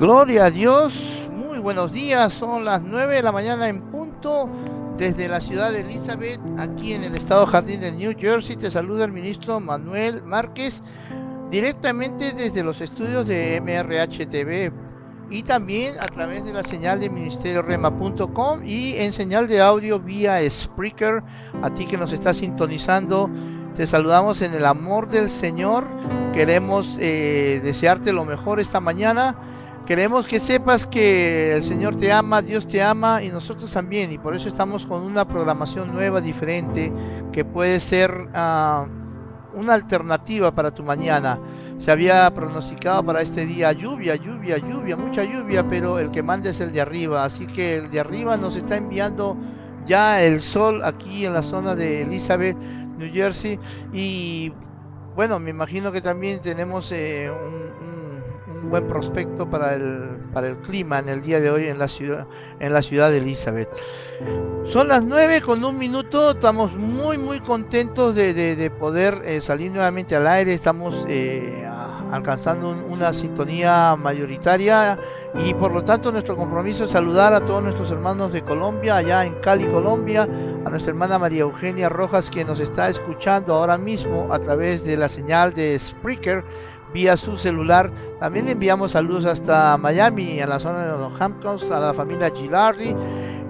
Gloria a Dios, muy buenos días, son las 9 de la mañana en punto desde la ciudad de Elizabeth, aquí en el estado Jardín de New Jersey. Te saluda el ministro Manuel Márquez, directamente desde los estudios de MRH TV y también a través de la señal de ministeriorema.com y en señal de audio vía Spreaker. A ti que nos está sintonizando, te saludamos en el amor del Señor. Queremos eh, desearte lo mejor esta mañana Queremos que sepas que el Señor te ama, Dios te ama y nosotros también. Y por eso estamos con una programación nueva, diferente, que puede ser ah, una alternativa para tu mañana. Se había pronosticado para este día lluvia, lluvia, lluvia, mucha lluvia, pero el que manda es el de arriba. Así que el de arriba nos está enviando ya el sol aquí en la zona de Elizabeth, New Jersey. Y bueno, me imagino que también tenemos eh, un buen prospecto para el, para el clima en el día de hoy en la ciudad, en la ciudad de Elizabeth. Son las 9 con un minuto, estamos muy muy contentos de, poder eh, salir nuevamente al aire, estamos eh, alcanzando una sintonía mayoritaria y por lo tanto nuestro compromiso es saludar a todos nuestros hermanos de Colombia, allá en Cali, Colombia, a nuestra hermana María Eugenia Rojas que nos está escuchando ahora mismo a través de la señal de Spreaker vía su celular. También enviamos saludos hasta Miami, a la zona de los Hamptons, a la familia Gilardi.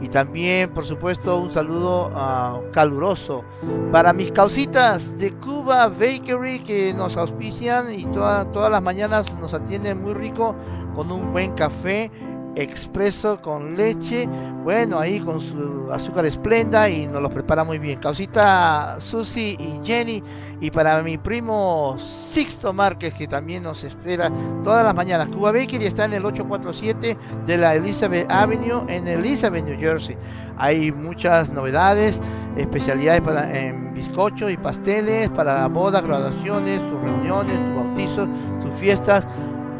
Y también, por supuesto, un saludo uh, caluroso para mis causitas de Cuba Bakery que nos auspician y todas las mañanas nos atienden muy rico con un buen café expreso con leche, bueno, ahí con su azúcar esplenda y nos lo prepara muy bien. Causita Susi y Jenny y para mi primo Sixto Márquez que también nos espera todas las mañanas. Cuba Bakery está en el 847 de la Elizabeth Avenue en Elizabeth, New Jersey. Hay muchas novedades, especialidades para en bizcochos y pasteles para bodas, graduaciones, tus reuniones, tus bautizos, tus fiestas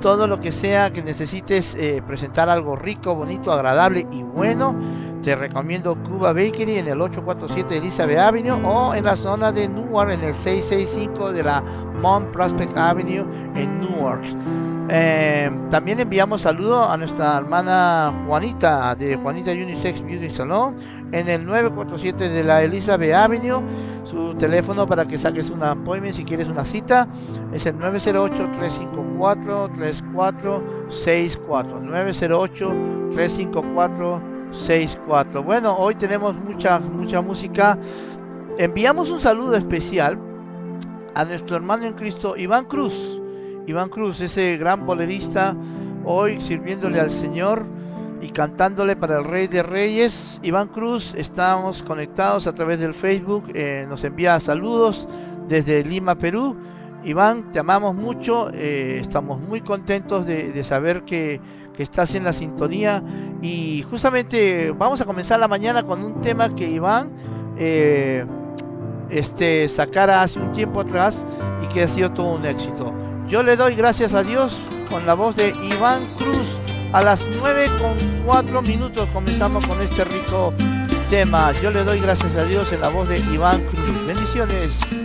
todo lo que sea que necesites eh, presentar algo rico, bonito, agradable y bueno, te recomiendo Cuba Bakery en el 847 Elizabeth Avenue o en la zona de Newark en el 665 de la Mount Prospect Avenue en Newark. Eh, también enviamos saludos a nuestra hermana Juanita de Juanita Unisex Beauty Salon en el 947 de la Elizabeth Avenue. Su teléfono para que saques una appointment si quieres una cita es el 908-354-3464. 908-354-64. Bueno, hoy tenemos mucha, mucha música. Enviamos un saludo especial a nuestro hermano en Cristo, Iván Cruz. Iván Cruz, ese gran bolerista, hoy sirviéndole al Señor y cantándole para el Rey de Reyes. Iván Cruz, estamos conectados a través del Facebook, eh, nos envía saludos desde Lima, Perú. Iván, te amamos mucho, eh, estamos muy contentos de, saber que, estás en la sintonía y justamente vamos a comenzar la mañana con un tema que Iván eh, este, sacara hace un tiempo atrás y que ha sido todo un éxito. Yo le doy gracias a Dios con la voz de Iván Cruz. A las 9 con 4 minutos comenzamos con este rico tema. Yo le doy gracias a Dios en la voz de Iván Cruz. Bendiciones.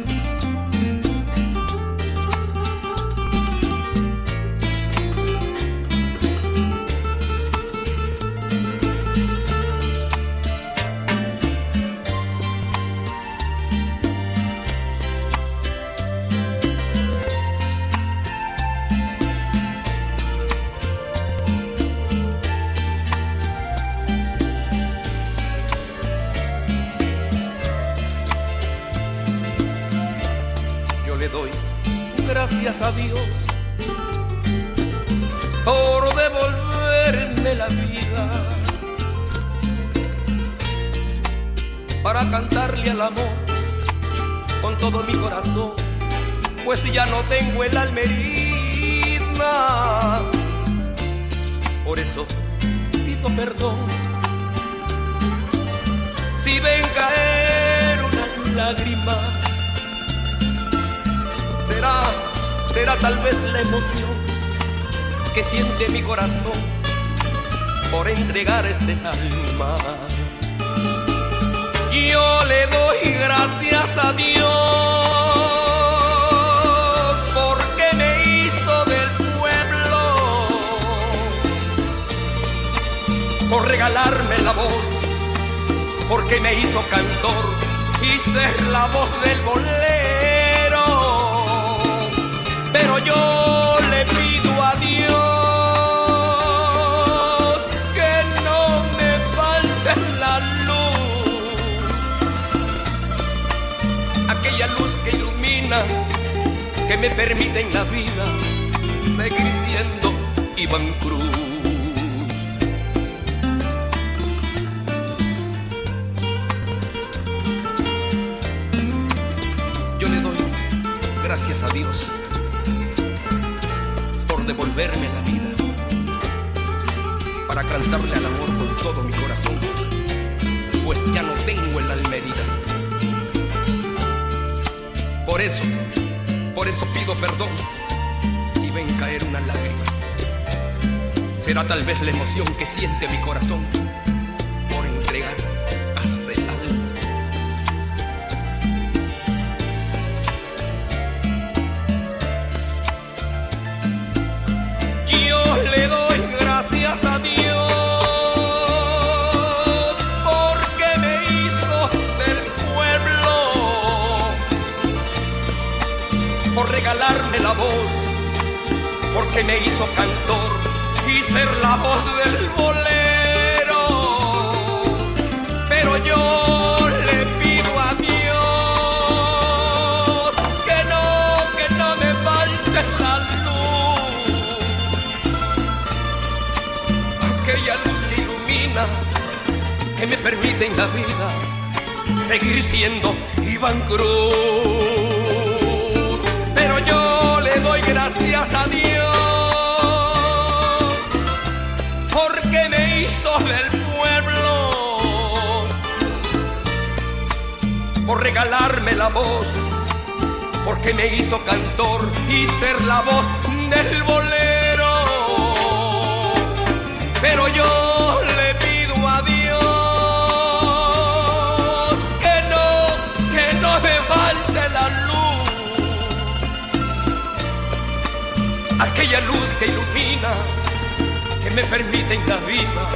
Me permite en la vida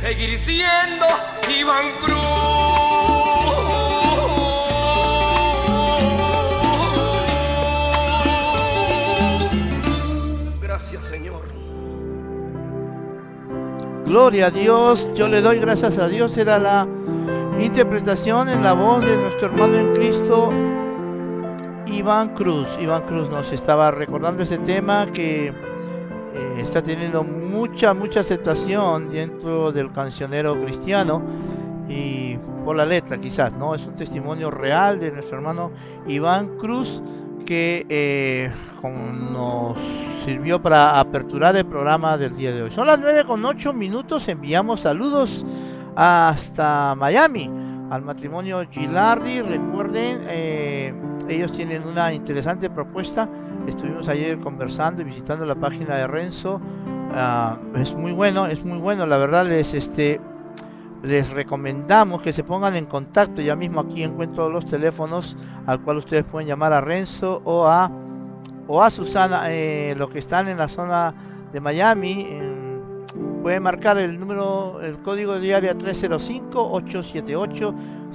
seguir siendo Iván Cruz. Gracias, Señor. Gloria a Dios, yo le doy gracias a Dios. Era la interpretación en la voz de nuestro hermano en Cristo, Iván Cruz. Iván Cruz nos estaba recordando ese tema que está teniendo mucha, mucha aceptación dentro del cancionero cristiano y por la letra quizás, ¿no? Es un testimonio real de nuestro hermano Iván Cruz que eh, nos sirvió para aperturar el programa del día de hoy. Son las 9 con 8 minutos, enviamos saludos hasta Miami al matrimonio Gilardi, recuerden, eh, ellos tienen una interesante propuesta. Estuvimos ayer conversando y visitando la página de Renzo. Ah, es muy bueno, es muy bueno. La verdad les este les recomendamos que se pongan en contacto. Ya mismo aquí encuentro los teléfonos al cual ustedes pueden llamar a Renzo o a o a Susana, eh, los que están en la zona de Miami. pueden marcar el número, el código diario 305 878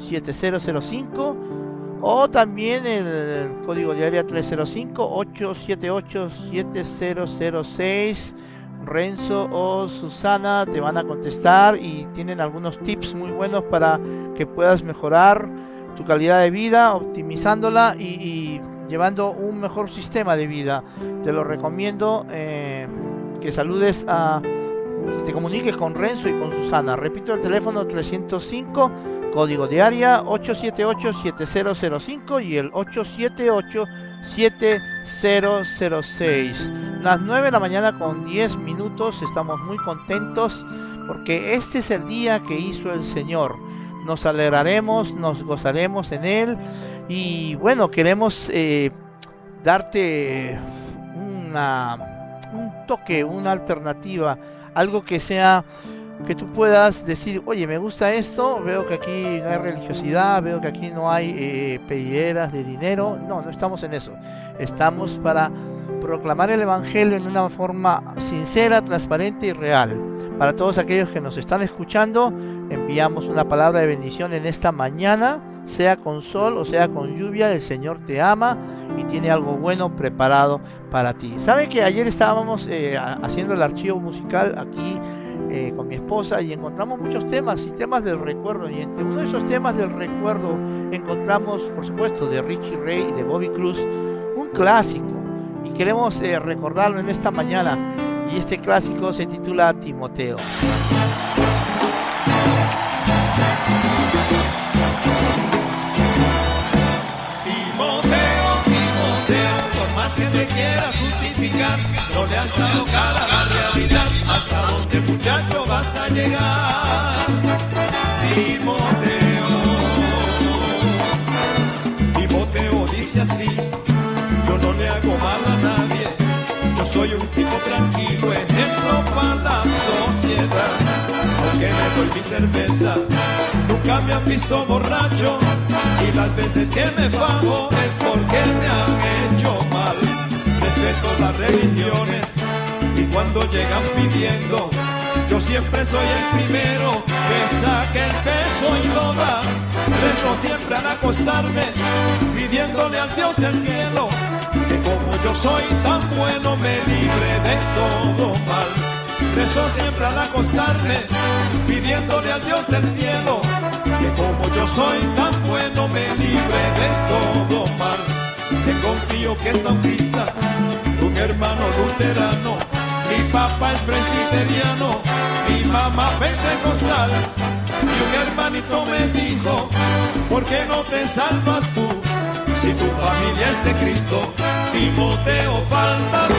7005 o también el, código de área 305-878-7006. Renzo o Susana te van a contestar y tienen algunos tips muy buenos para que puedas mejorar tu calidad de vida, optimizándola y, llevando un mejor sistema de vida. Te lo recomiendo eh, que saludes a, te comuniques con Renzo y con Susana. Repito el teléfono 305 Código de área 878-7005 y el 878-7006. Las 9 de la mañana con 10 minutos. Estamos muy contentos porque este es el día que hizo el Señor. Nos alegraremos, nos gozaremos en Él. Y bueno, queremos eh, darte una, un toque, una alternativa, algo que sea que tú puedas decir, oye, me gusta esto, veo que aquí no hay religiosidad, veo que aquí no hay eh, de dinero. No, no estamos en eso. Estamos para proclamar el Evangelio en una forma sincera, transparente y real. Para todos aquellos que nos están escuchando, enviamos una palabra de bendición en esta mañana, sea con sol o sea con lluvia, el Señor te ama y tiene algo bueno preparado para ti. ¿Sabe que ayer estábamos eh, haciendo el archivo musical aquí eh, con mi esposa y encontramos muchos temas y temas del recuerdo. Y entre uno de esos temas del recuerdo encontramos por supuesto de Richie Ray y de Bobby Cruz un clásico. Y queremos eh, recordarlo en esta mañana. Y este clásico se titula Timoteo. que te quieras justificar, no le has dado cara a la muchacho vas a llegar. Timoteo, Timoteo dice así, yo no le hago mal a nadie, yo soy un tipo tranquilo, ejemplo para la sociedad, aunque me doy mi cerveza, nunca me han visto borracho, y las veces que me fajo es porque me han hecho mal. Respeto las religiones y cuando llegan pidiendo, yo siempre soy el primero que saque el peso y lo da. Rezo siempre al acostarme, pidiéndole al Dios del cielo que como yo soy tan bueno me libre de todo mal. Rezo siempre al acostarme, pidiéndole al Dios del cielo que como yo soy tan bueno me libre de todo mal. Que confío que es bautista, un hermano luterano, mi papá es presbiteriano, mi mamá pentecostal, y un hermanito me dijo, ¿por qué no te salvas tú? Si tu familia es de Cristo, Timoteo faltas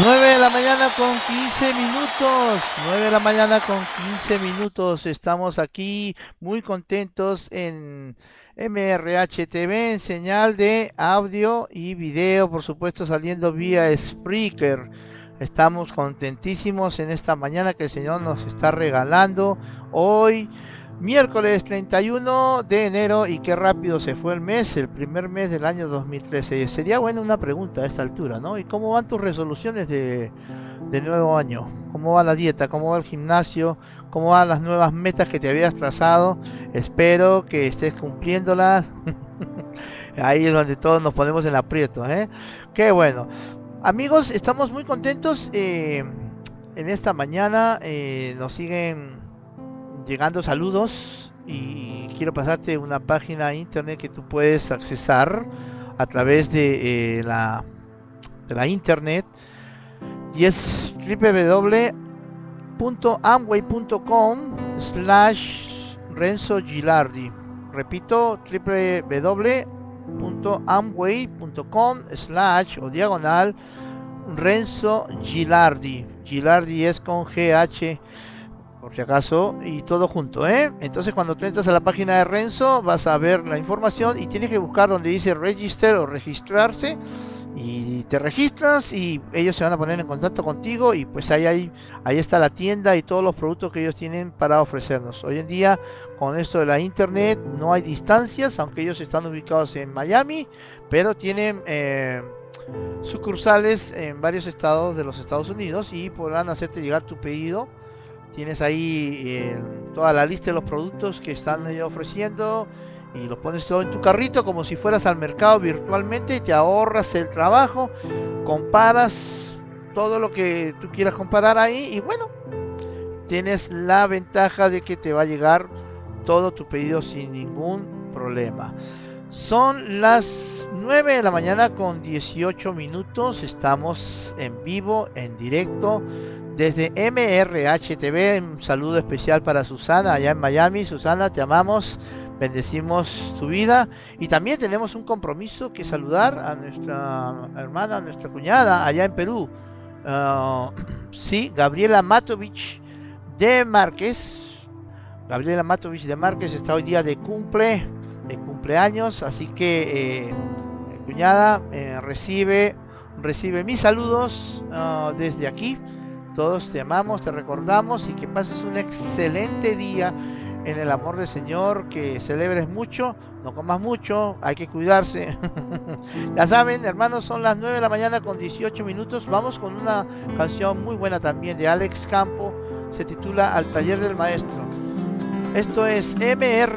9 de la mañana con 15 minutos. 9 de la mañana con 15 minutos. Estamos aquí muy contentos en MRH TV en señal de audio y video, por supuesto, saliendo vía Spreaker. Estamos contentísimos en esta mañana que el Señor nos está regalando hoy, miércoles 31 de enero, y qué rápido se fue el mes, el primer mes del año 2013. Sería buena una pregunta a esta altura, ¿no? ¿Y cómo van tus resoluciones de, de nuevo año? ¿Cómo va la dieta? ¿Cómo va el gimnasio? ¿Cómo van las nuevas metas que te habías trazado? Espero que estés cumpliéndolas. Ahí es donde todos nos ponemos en aprieto, ¿eh? Qué bueno. Amigos, estamos muy contentos eh, en esta mañana. eh, nos siguen llegando saludos y quiero pasarte una página internet que tú puedes accesar a través de, eh, la, de la internet y es www.amway.com slash Renzo Gilardi. Repito www.amway.com slash o diagonal Renzo Gilardi. Gilardi es con GH por si acaso, y todo junto, ¿eh? Entonces cuando tú entras a la página de Renzo vas a ver la información y tienes que buscar donde dice register o registrarse y te registras y ellos se van a poner en contacto contigo y pues ahí, ahí, ahí está la tienda y todos los productos que ellos tienen para ofrecernos. Hoy en día con esto de la internet no hay distancias, aunque ellos están ubicados en Miami, pero tienen... Eh, sucursales en varios estados de los Estados Unidos y podrán hacerte llegar tu pedido Tienes ahí eh, toda la lista de los productos que están ofreciendo y lo pones todo en tu carrito como si fueras al mercado virtualmente y te ahorras el trabajo, comparas todo lo que tú quieras comparar ahí y bueno, tienes la ventaja de que te va a llegar todo tu pedido sin ningún problema. Son las 9 de la mañana con 18 minutos, estamos en vivo, en directo desde MRH TV, un saludo especial para Susana allá en Miami. Susana, te amamos, bendecimos tu vida. Y también tenemos un compromiso que saludar a nuestra hermana, a nuestra cuñada allá en Perú. Uh, sí, Gabriela Matovich de Márquez. Gabriela Matovich de Márquez está hoy día de cumple, de cumpleaños, así que eh, cuñada eh, recibe, recibe mis saludos uh, desde aquí. Todos te amamos, te recordamos y que pases un excelente día en el amor del Señor, que celebres mucho, no comas mucho, hay que cuidarse. ya saben, hermanos, son las 9 de la mañana con 18 minutos. Vamos con una canción muy buena también de Alex Campo, se titula Al taller del maestro. Esto es mrhtv.com.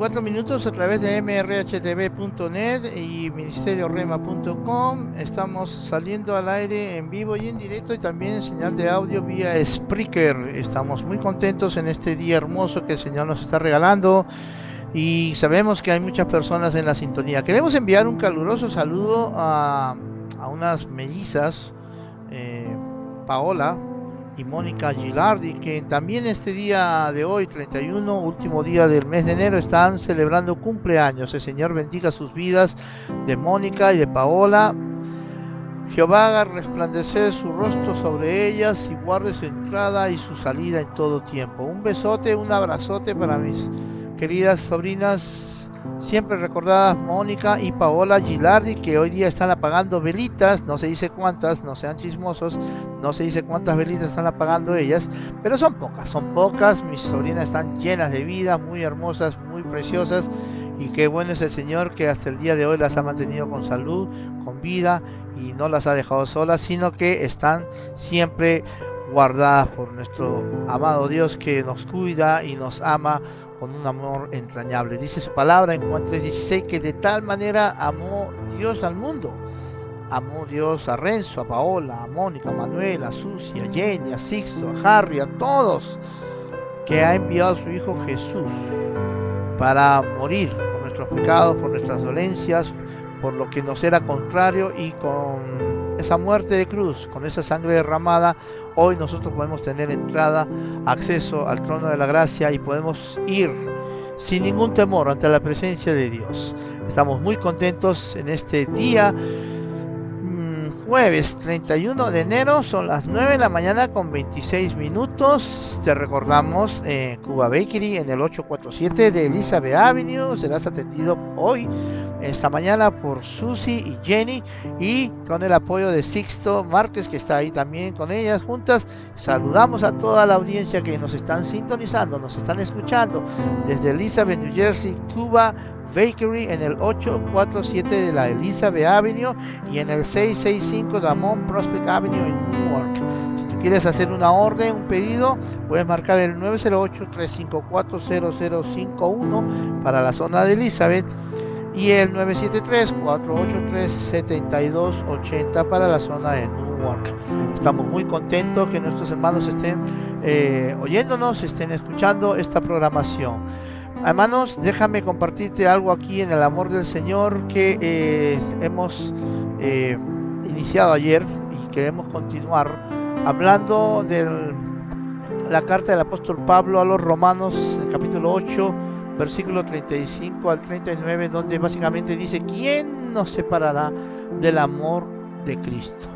24 minutos a través de mrhtv.net y ministeriorema.com. Estamos saliendo al aire en vivo y en directo y también en señal de audio vía Spreaker. Estamos muy contentos en este día hermoso que el Señor nos está regalando y sabemos que hay muchas personas en la sintonía. Queremos enviar un caluroso saludo a, a unas mellizas, eh, Paola y Mónica Gilardi, que también este día de hoy, 31, último día del mes de enero, están celebrando cumpleaños. El Señor bendiga sus vidas de Mónica y de Paola. Jehová haga resplandecer su rostro sobre ellas y guarde su entrada y su salida en todo tiempo. Un besote, un abrazote para mis queridas sobrinas siempre recordadas Mónica y Paola Gilardi que hoy día están apagando velitas, no se dice cuántas, no sean chismosos, no se dice cuántas velitas están apagando ellas, pero son pocas, son pocas, mis sobrinas están llenas de vida, muy hermosas, muy preciosas. Y qué bueno es el Señor que hasta el día de hoy las ha mantenido con salud, con vida y no las ha dejado solas, sino que están siempre guardadas por nuestro amado Dios que nos cuida y nos ama con un amor entrañable. Dice su palabra en Juan 3:16 que de tal manera amó Dios al mundo. Amó Dios a Renzo, a Paola, a Mónica, a Manuel, a Susi, a Jenny, a Sixto, a Harry, a todos, que ha enviado a su Hijo Jesús para morir por nuestros pecados, por nuestras dolencias, por lo que nos era contrario y con esa muerte de cruz, con esa sangre derramada, hoy nosotros podemos tener entrada, acceso al trono de la gracia y podemos ir sin ningún temor ante la presencia de Dios. Estamos muy contentos en este día jueves 31 de enero, son las 9 de la mañana con 26 minutos. Te recordamos eh, Cuba Bakery en el 847 de Elizabeth Avenue. Serás atendido hoy, esta mañana, por Susi y Jenny y con el apoyo de Sixto Márquez, que está ahí también con ellas juntas. Saludamos a toda la audiencia que nos están sintonizando, nos están escuchando desde Elizabeth, New Jersey, Cuba Bakery en el 847 de la Elizabeth Avenue y en el 665 de Amon Prospect Avenue en Newark. Si tú quieres hacer una orden, un pedido, puedes marcar el 908-354-0051 para la zona de Elizabeth y el 973-483-7280 para la zona de Newark. Estamos muy contentos que nuestros hermanos estén eh, oyéndonos, estén escuchando esta programación. Hermanos, déjame compartirte algo aquí en el amor del Señor que eh, hemos eh, iniciado ayer y queremos continuar hablando de la carta del apóstol Pablo a los romanos, capítulo 8, versículo 35 al 39, donde básicamente dice, ¿quién nos separará del amor de Cristo?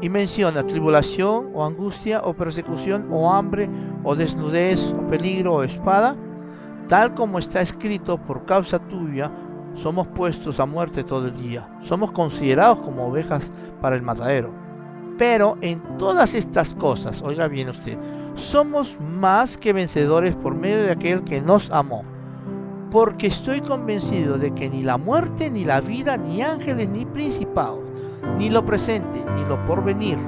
Y menciona tribulación o angustia o persecución o hambre o desnudez o peligro o espada Tal como está escrito, por causa tuya, somos puestos a muerte todo el día. Somos considerados como ovejas para el matadero. Pero en todas estas cosas, oiga bien usted, somos más que vencedores por medio de aquel que nos amó. Porque estoy convencido de que ni la muerte, ni la vida, ni ángeles, ni principados, ni lo presente, ni lo porvenir,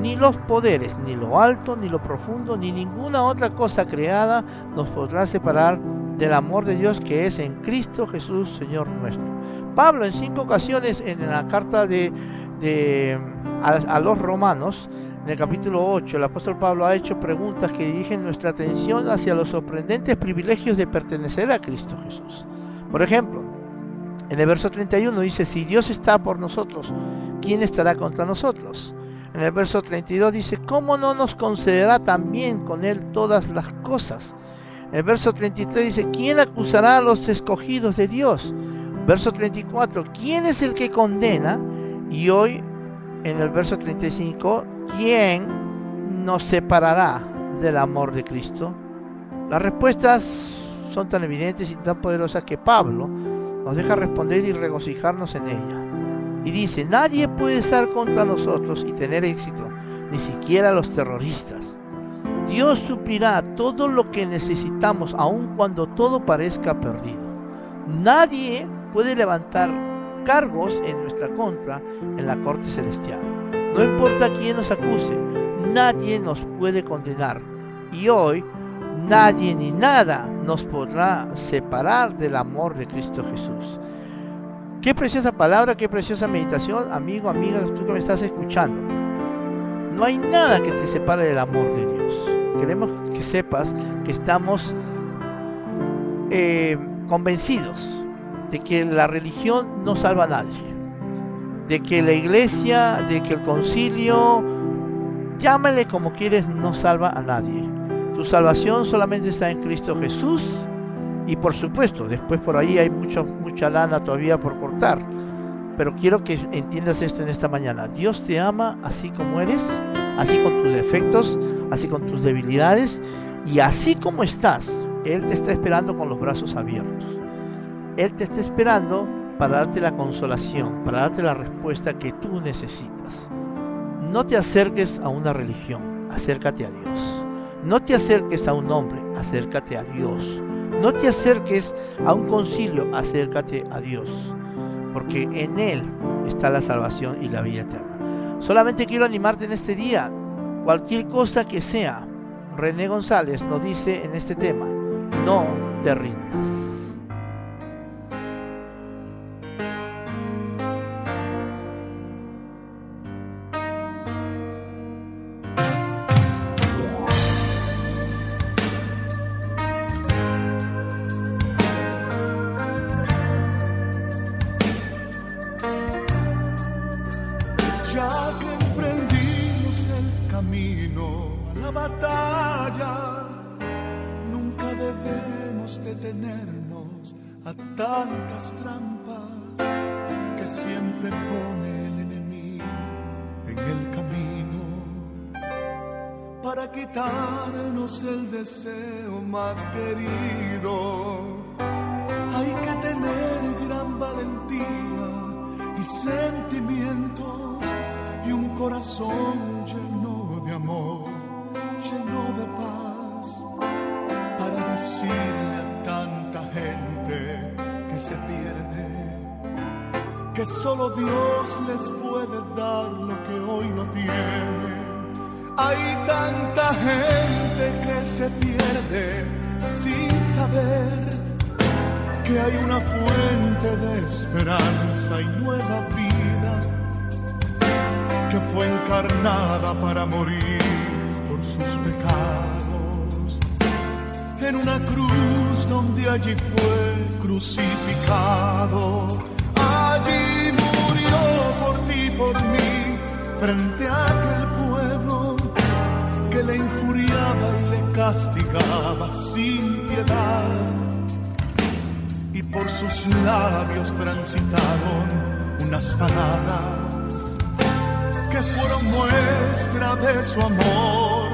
ni los poderes, ni lo alto, ni lo profundo, ni ninguna otra cosa creada nos podrá separar del amor de Dios que es en Cristo Jesús, Señor nuestro. Pablo en cinco ocasiones en la carta de, a, los romanos, en el capítulo 8, el apóstol Pablo ha hecho preguntas que dirigen nuestra atención hacia los sorprendentes privilegios de pertenecer a Cristo Jesús. Por ejemplo, en el verso 31 dice, si Dios está por nosotros, ¿quién estará contra nosotros? En el verso 32 dice, ¿cómo no nos concederá también con Él todas las cosas? En el verso 33 dice, ¿quién acusará a los escogidos de Dios? Verso 34, ¿quién es el que condena? Y hoy, en el verso 35, ¿quién nos separará del amor de Cristo? Las respuestas son tan evidentes y tan poderosas que Pablo nos deja responder y regocijarnos en ellas. Y dice, nadie puede estar contra nosotros y tener éxito, ni siquiera los terroristas. Dios suplirá todo lo que necesitamos, aun cuando todo parezca perdido. Nadie puede levantar cargos en nuestra contra en la corte celestial. No importa quién nos acuse, nadie nos puede condenar. Y hoy nadie ni nada nos podrá separar del amor de Cristo Jesús. Qué preciosa palabra, qué preciosa meditación, amigo, amiga, tú que me estás escuchando. No hay nada que te separe del amor de Dios. Queremos que sepas que estamos eh, convencidos de que la religión no salva a nadie, de que la iglesia, de que el concilio, llámale como quieres, no salva a nadie. Tu salvación solamente está en Cristo Jesús y por supuesto, después por ahí hay mucha, mucha lana todavía por cortar. Pero quiero que entiendas esto en esta mañana. Dios te ama así como eres, así con tus defectos, así con tus debilidades y así como estás. Él te está esperando con los brazos abiertos. Él te está esperando para darte la consolación, para darte la respuesta que tú necesitas. No te acerques a una religión, acércate a Dios. No te acerques a un hombre, acércate a Dios. No te acerques a un concilio, acércate a Dios, porque en Él está la salvación y la vida eterna. Solamente quiero animarte en este día. cualquier cosa que sea. René González nos dice en este tema, no te rindas. El deseo más querido. Hay que tener gran valentía y sentimientos y un corazón lleno de amor, lleno de paz, para decirle a tanta gente que se pierde, que solo Dios les puede dar lo que hoy no tienen hay tanta gente que se pierde sin saber que hay una fuente de esperanza y nueva vida que fue encarnada para morir por sus pecados en una cruz donde allí fue crucificado. Allí murió por ti, por mí, frente a que le injuriaba y le castigaba sin piedad. Y por sus labios transitaron unas palabras que fueron muestra de su amor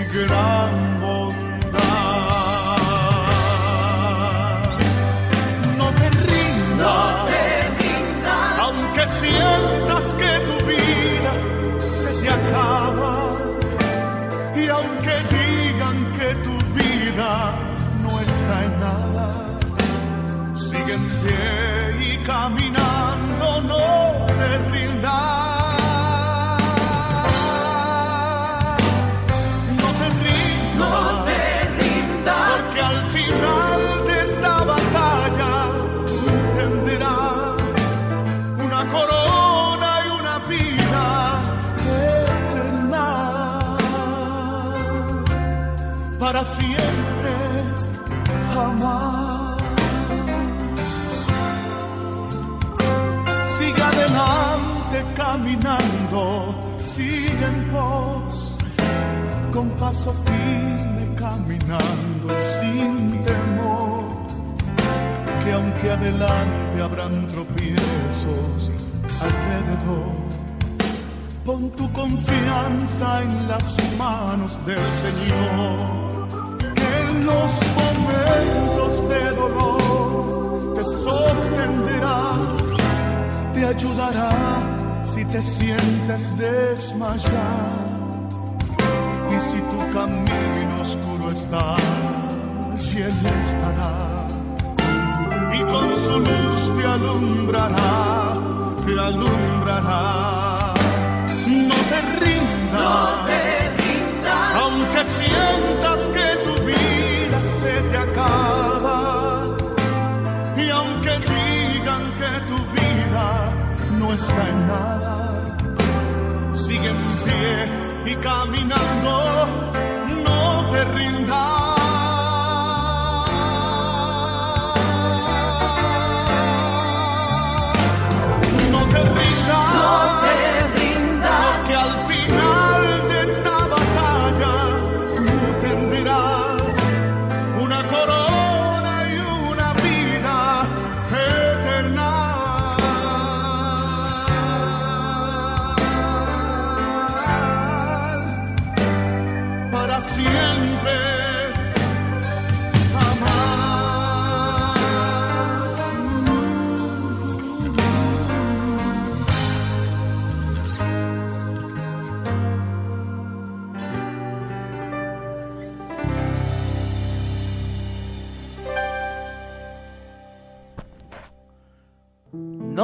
y gran bondad. No te rindas, no te rindas. aunque sientas que tu vida se te acaba no está en nada. Sigue en pie y caminando, para siempre. Sigue adelante caminando, sigue en pos, con paso firme caminando sin temor, que aunque adelante habrán tropiezos alrededor, pon tu confianza en las manos del Señor los momentos de dolor te sostendrá, te ayudará si te sientes desmayar. Y si tu camino oscuro está, y Él estará. Y con su luz te alumbrará, te alumbrará. No te rindas, no te rindas. aunque sientas se te acaba. Y aunque digan que tu vida no está en nada, sigue en pie y caminando, no te rindas.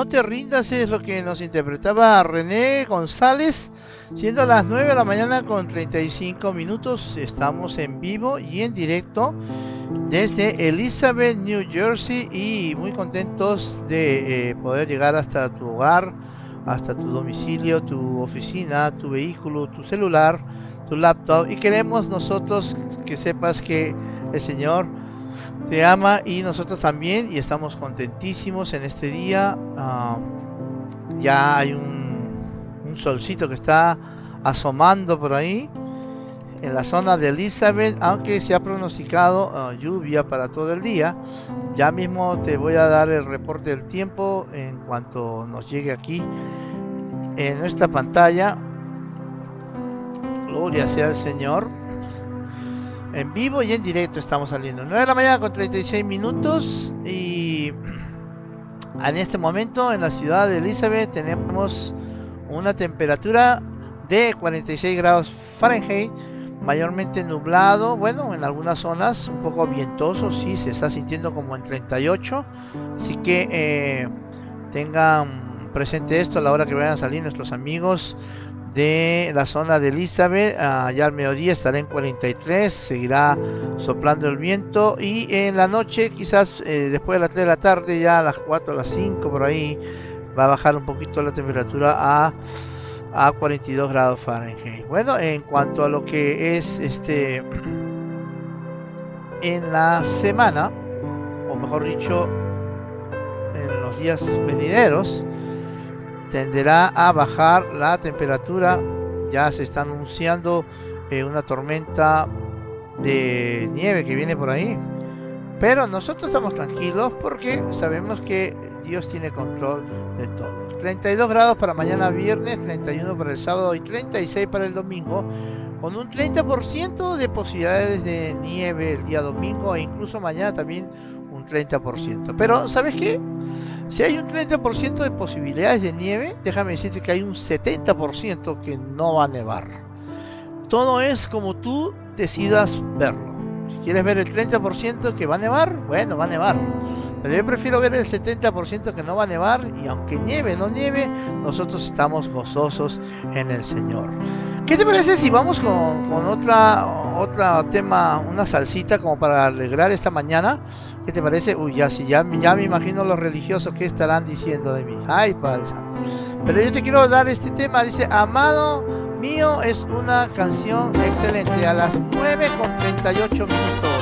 Te rindas es lo que nos interpretaba René González. Siendo las 9 de la mañana con 35 minutos, estamos en vivo y en directo desde Elizabeth, New Jersey y muy contentos de eh, poder llegar hasta tu hogar, hasta tu domicilio, tu oficina, tu vehículo, tu celular, tu laptop y queremos nosotros que sepas que el Señor te ama y nosotros también y estamos contentísimos en este día. Ya hay un, solcito que está asomando por ahí en la zona de Elizabeth, aunque se ha pronosticado ah, lluvia para todo el día. Ya mismo te voy a dar el reporte del tiempo en cuanto nos llegue aquí en nuestra pantalla. Gloria sea el Señor. En vivo y en directo estamos saliendo. 9 de la mañana con 36 minutos. Y en este momento en la ciudad de Elizabeth tenemos una temperatura de 46 grados Fahrenheit. Mayormente nublado. Bueno, en algunas zonas un poco vientoso. Sí, se está sintiendo como en 38. Así que eh, tengan presente esto a la hora que vayan a salir nuestros amigos de la zona de Elizabeth. Allá al mediodía estará en 43, seguirá soplando el viento y en la noche, quizás eh, después de las 3 de la tarde, ya a las 4, a las 5 por ahí, va a bajar un poquito la temperatura a, a 42 grados Fahrenheit. Bueno, en cuanto a lo que es este en la semana, o mejor dicho, en los días venideros, tenderá a bajar la temperatura. Ya se está anunciando eh, una tormenta de nieve que viene por ahí. Pero nosotros estamos tranquilos porque sabemos que Dios tiene control de todo. 32 grados para mañana viernes, 31 para el sábado y 36 para el domingo, con un 30% de posibilidades de nieve el día domingo e incluso mañana también un 30%. Pero ¿sabes qué? Si hay un 30% de posibilidades de nieve, déjame decirte que hay un 70% que no va a nevar. Todo es como tú decidas verlo. Si quieres ver el 30% que va a nevar, bueno, va a nevar. Pero yo prefiero ver el 70% que no va a nevar y aunque nieve, no nieve, nosotros estamos gozosos en el Señor. ¿Qué te parece si vamos con, otra, otra tema, una salsita como para alegrar esta mañana? ¿Qué te parece? Uy, ya sí, ya, ya me imagino los religiosos que estarán diciendo de mí. Ay, Padre Santo. Pero yo te quiero dar este tema. Dice, amado mío, es una canción excelente. A las 9 con 38 minutos.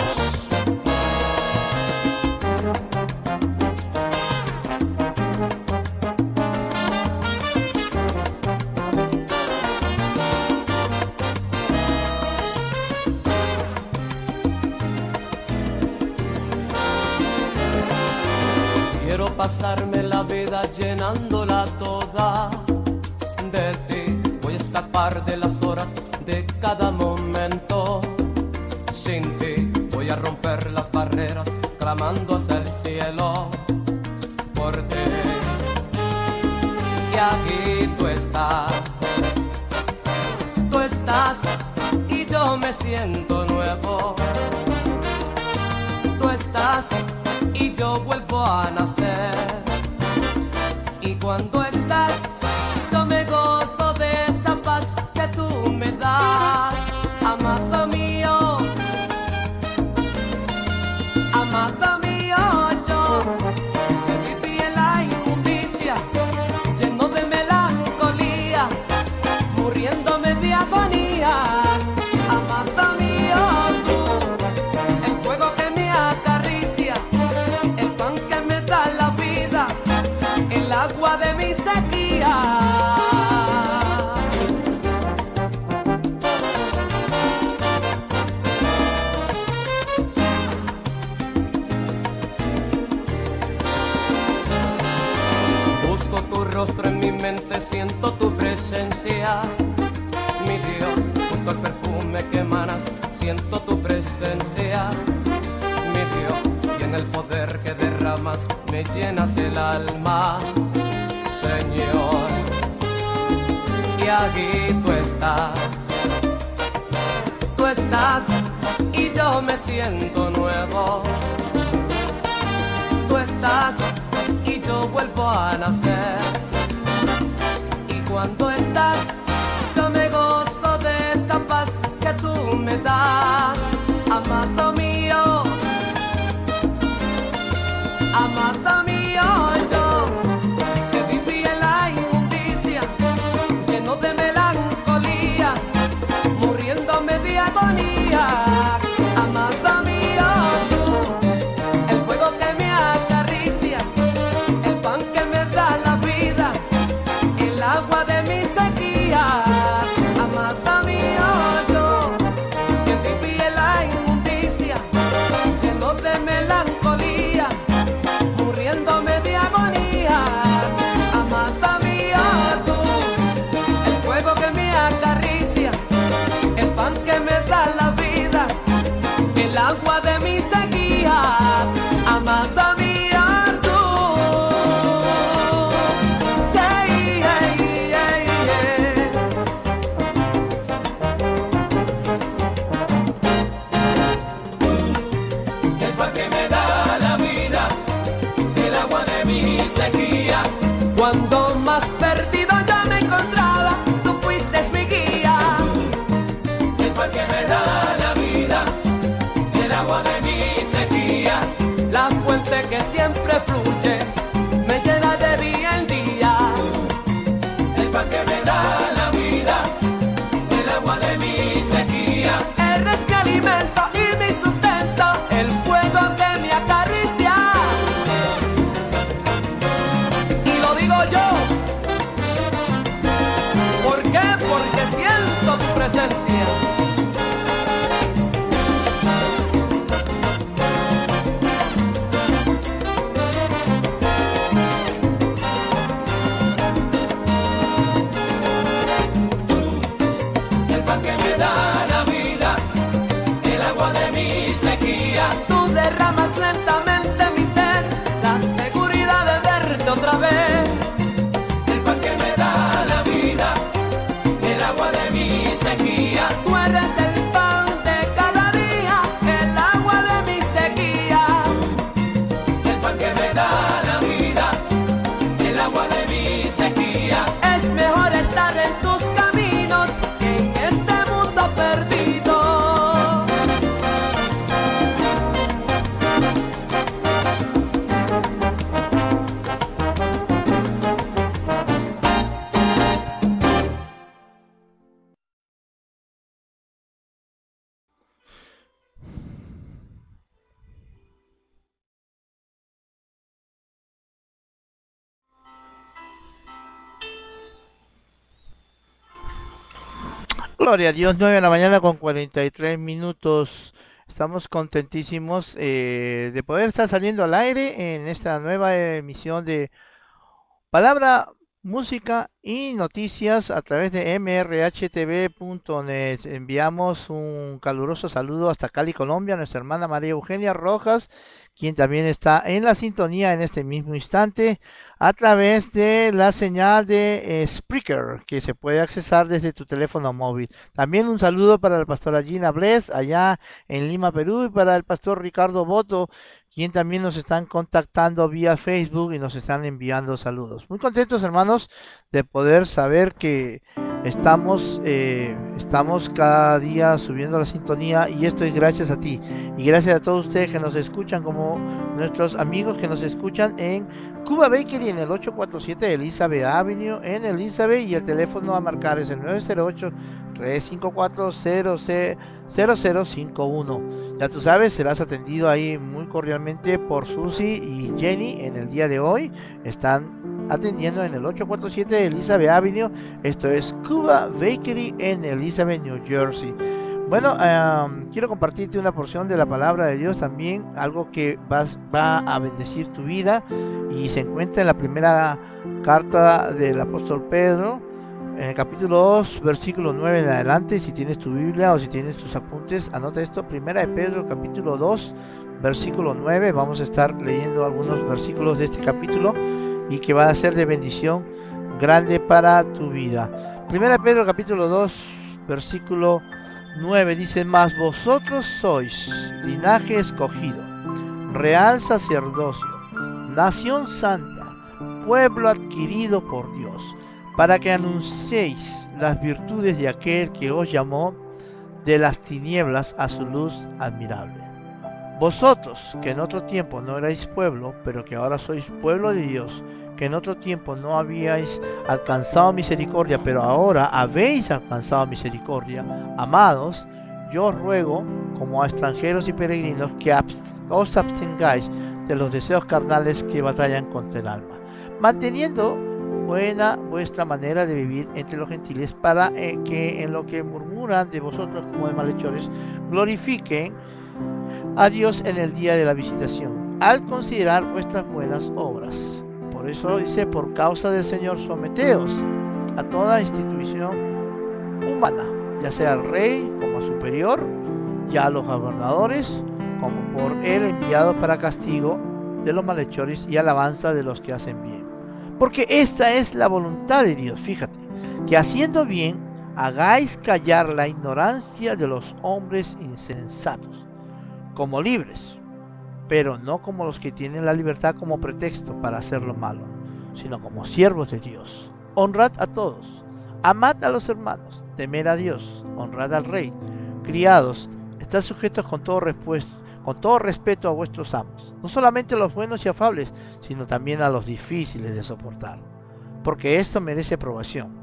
Clamando Gloria a Dios, 9 de la mañana con 43 minutos. Estamos contentísimos eh, de poder estar saliendo al aire en esta nueva emisión de Palabra, Música y Noticias a través de mrhtv.net. Enviamos un caluroso saludo hasta Cali, Colombia, a nuestra hermana María Eugenia Rojas, quien también está en la sintonía en este mismo instante a través de la señal de eh, Spreaker que se puede accesar desde tu teléfono móvil. También un saludo para la pastora Gina Bless allá en Lima, Perú y para el pastor Ricardo Boto, quien también nos están contactando vía Facebook y nos están enviando saludos. Muy contentos hermanos de poder saber que estamos, eh, estamos cada día subiendo la sintonía y esto es gracias a ti y gracias a todos ustedes que nos escuchan como nuestros amigos que nos escuchan en Cuba Bakery en el 847 Elizabeth Avenue en Elizabeth y el teléfono a marcar es el 908 354 0051. Ya tú sabes, serás atendido ahí muy cordialmente por Susi y Jenny en el día de hoy. Están atendiendo en el 847 Elizabeth Avenue. Esto es Cuba Bakery en Elizabeth, New Jersey. Bueno, quiero compartirte una porción de la palabra de Dios también, algo que vas- va a bendecir tu vida y se encuentra en la primera carta del apóstol Pedro, en el capítulo 2, versículo 9 en adelante. Si tienes tu Biblia o si tienes tus apuntes, anota esto. Primera de Pedro, capítulo 2, versículo 9. Vamos a estar leyendo algunos versículos de este capítulo y que va a ser de bendición grande para tu vida. Primera Pedro, capítulo 2, versículo 9 dice, mas vosotros sois linaje escogido, real sacerdocio, nación santa, pueblo adquirido por Dios, para que anunciéis las virtudes de aquel que os llamó de las tinieblas a su luz admirable. Vosotros, que en otro tiempo no erais pueblo, pero que ahora sois pueblo de Dios, que en otro tiempo no habíais alcanzado misericordia, pero ahora habéis alcanzado misericordia, amados, yo os ruego, como a extranjeros y peregrinos, que os abstengáis de los deseos carnales que batallan contra el alma, manteniendo buena vuestra manera de vivir entre los gentiles, para eh, que en lo que murmuran de vosotros como de malhechores, glorifiquen a Dios en el día de la visitación, al considerar vuestras buenas obras. Eso dice, por causa del Señor, someteos a toda institución humana, ya sea al rey como superior, ya a los gobernadores, como por él enviados para castigo de los malhechores y alabanza de los que hacen bien. Porque esta es la voluntad de Dios, fíjate, que haciendo bien hagáis callar la ignorancia de los hombres insensatos como libres, pero no como los que tienen la libertad como pretexto para hacer lo malo, sino como siervos de Dios. Honrad a todos, amad a los hermanos, temed a Dios, honrad al rey, criados, estad sujetos con todo, con todo respeto a vuestros amos, no solamente a los buenos y afables, sino también a los difíciles de soportar, porque esto merece aprobación.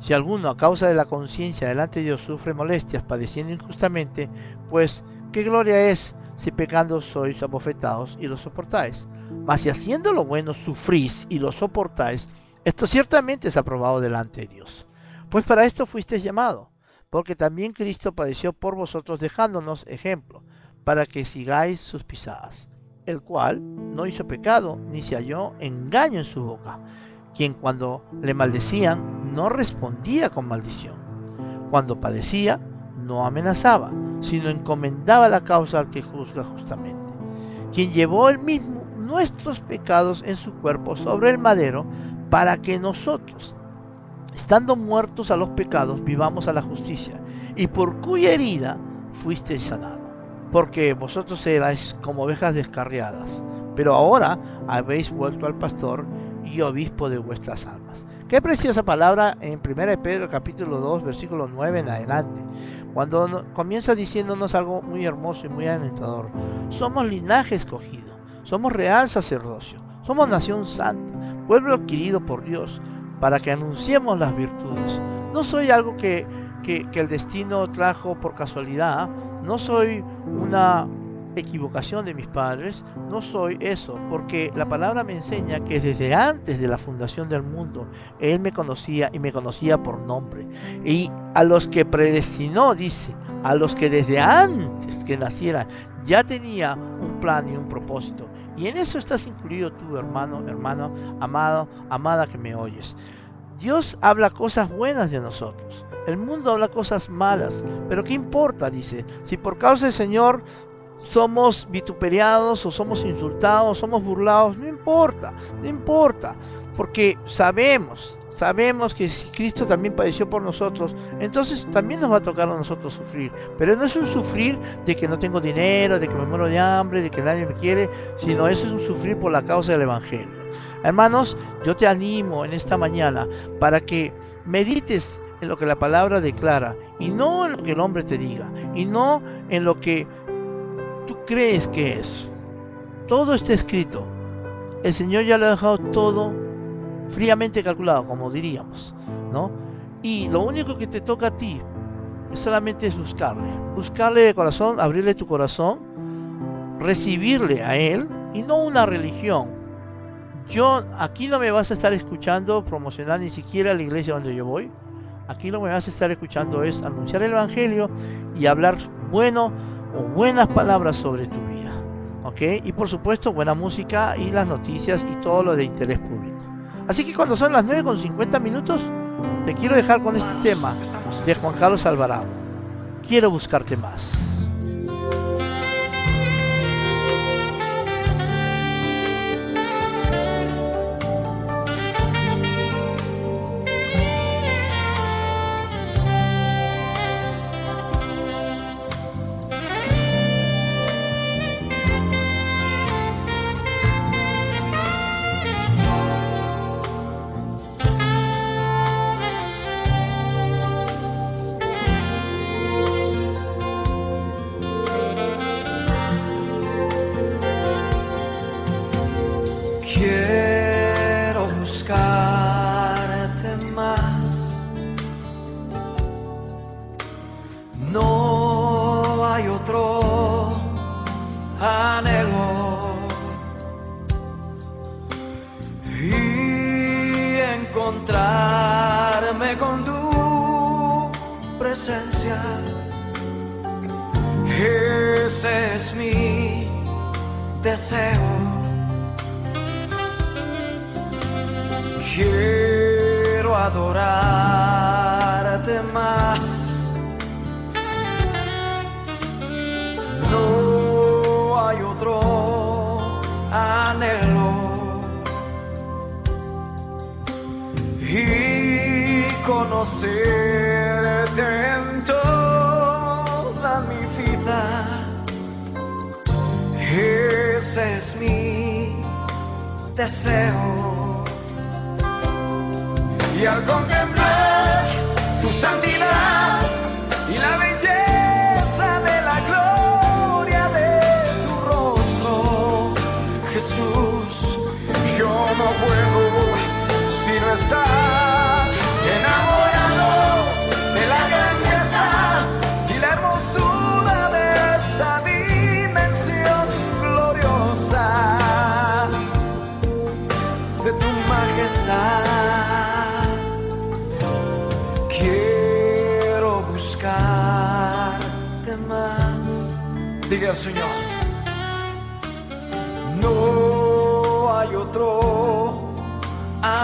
Si alguno a causa de la conciencia delante de Dios sufre molestias padeciendo injustamente, pues ¿Qué gloria es si pecando sois abofetados y lo soportáis? Mas si haciendo lo bueno sufrís y lo soportáis, esto ciertamente es aprobado delante de Dios. Pues para esto fuisteis llamado, porque también Cristo padeció por vosotros dejándonos ejemplo, para que sigáis sus pisadas, el cual no hizo pecado, ni se halló engaño en su boca, quien cuando le maldecían no respondía con maldición. Cuando padecía, no amenazaba, sino encomendaba la causa al que juzga justamente, quien llevó él mismo nuestros pecados en su cuerpo sobre el madero, para que nosotros, estando muertos a los pecados, vivamos a la justicia, y por cuya herida fuiste sanado, porque vosotros erais como ovejas descarriadas, pero ahora habéis vuelto al pastor y obispo de vuestras almas. Qué preciosa palabra en 1 Pedro capítulo 2 versículo 9 en adelante cuando comienza diciéndonos algo muy hermoso y muy alentador. Somos linaje escogido, somos real sacerdocio, somos nación santa, pueblo adquirido por Dios, para que anunciemos las virtudes. No soy algo que, que el destino trajo por casualidad, no soy una equivocación de mis padres, no soy eso, porque la palabra me enseña que desde antes de la fundación del mundo, Él me conocía y me conocía por nombre. Y a los que predestinó, dice, a los que desde antes que nacieran ya tenía un plan y un propósito. Y en eso estás incluido tú, hermano, hermano, amado, amada que me oyes. Dios habla cosas buenas de nosotros. El mundo habla cosas malas, pero ¿qué importa? Dice, si por causa del Señor somos vituperiados o somos insultados, somos burlados, no importa, no importa, porque sabemos, sabemos que si Cristo también padeció por nosotros, entonces también nos va a tocar a nosotros sufrir, pero no es un sufrir de que no tengo dinero, de que me muero de hambre, de que nadie me quiere, sino eso es un sufrir por la causa del Evangelio. Hermanos, yo te animo en esta mañana para que medites en lo que la palabra declara y no en lo que el hombre te diga y no en lo que crees que es. Todo está escrito. El Señor ya lo ha dejado todo fríamente calculado, como diríamos, ¿no? Y lo único que te toca a ti solamente es buscarle. Buscarle de corazón, abrirle tu corazón, recibirle a Él y no una religión. Yo aquí no me vas a estar escuchando promocionar ni siquiera la iglesia donde yo voy. Aquí lo que me vas a estar escuchando es anunciar el Evangelio y hablar bueno o buenas palabras sobre tu vida. ¿Ok? Y por supuesto, buena música y las noticias y todo lo de interés público. Así que cuando son las 9 con 50 minutos, te quiero dejar con este tema de Juan Carlos Alvarado. Quiero buscarte más.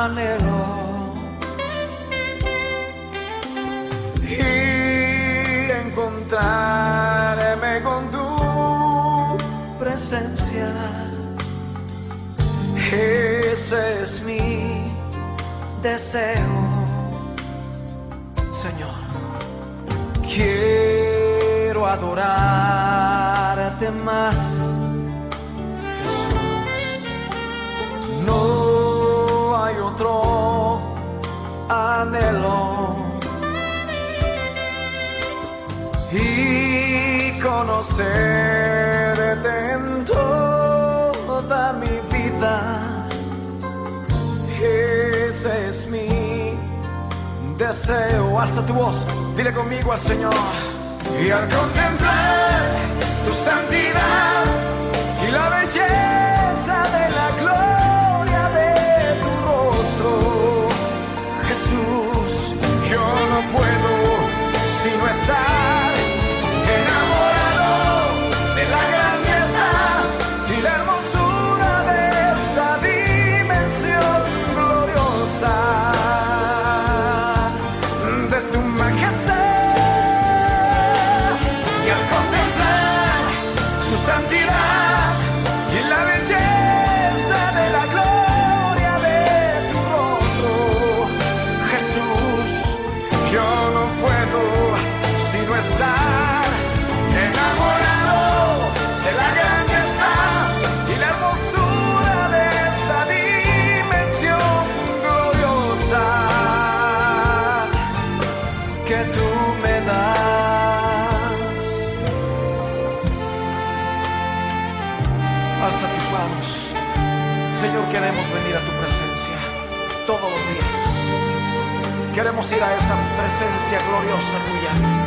anhelo. Y encontrarme con tu presencia. Ese es mi deseo, Señor. Quiero adorarte más otro anhelo y conocerte en toda mi vida. Ese es mi deseo. Alza tu voz, dile conmigo al Señor. Y al contemplar tu santidad y la belleza. from where Queremos ir a esa presencia gloriosa tuya.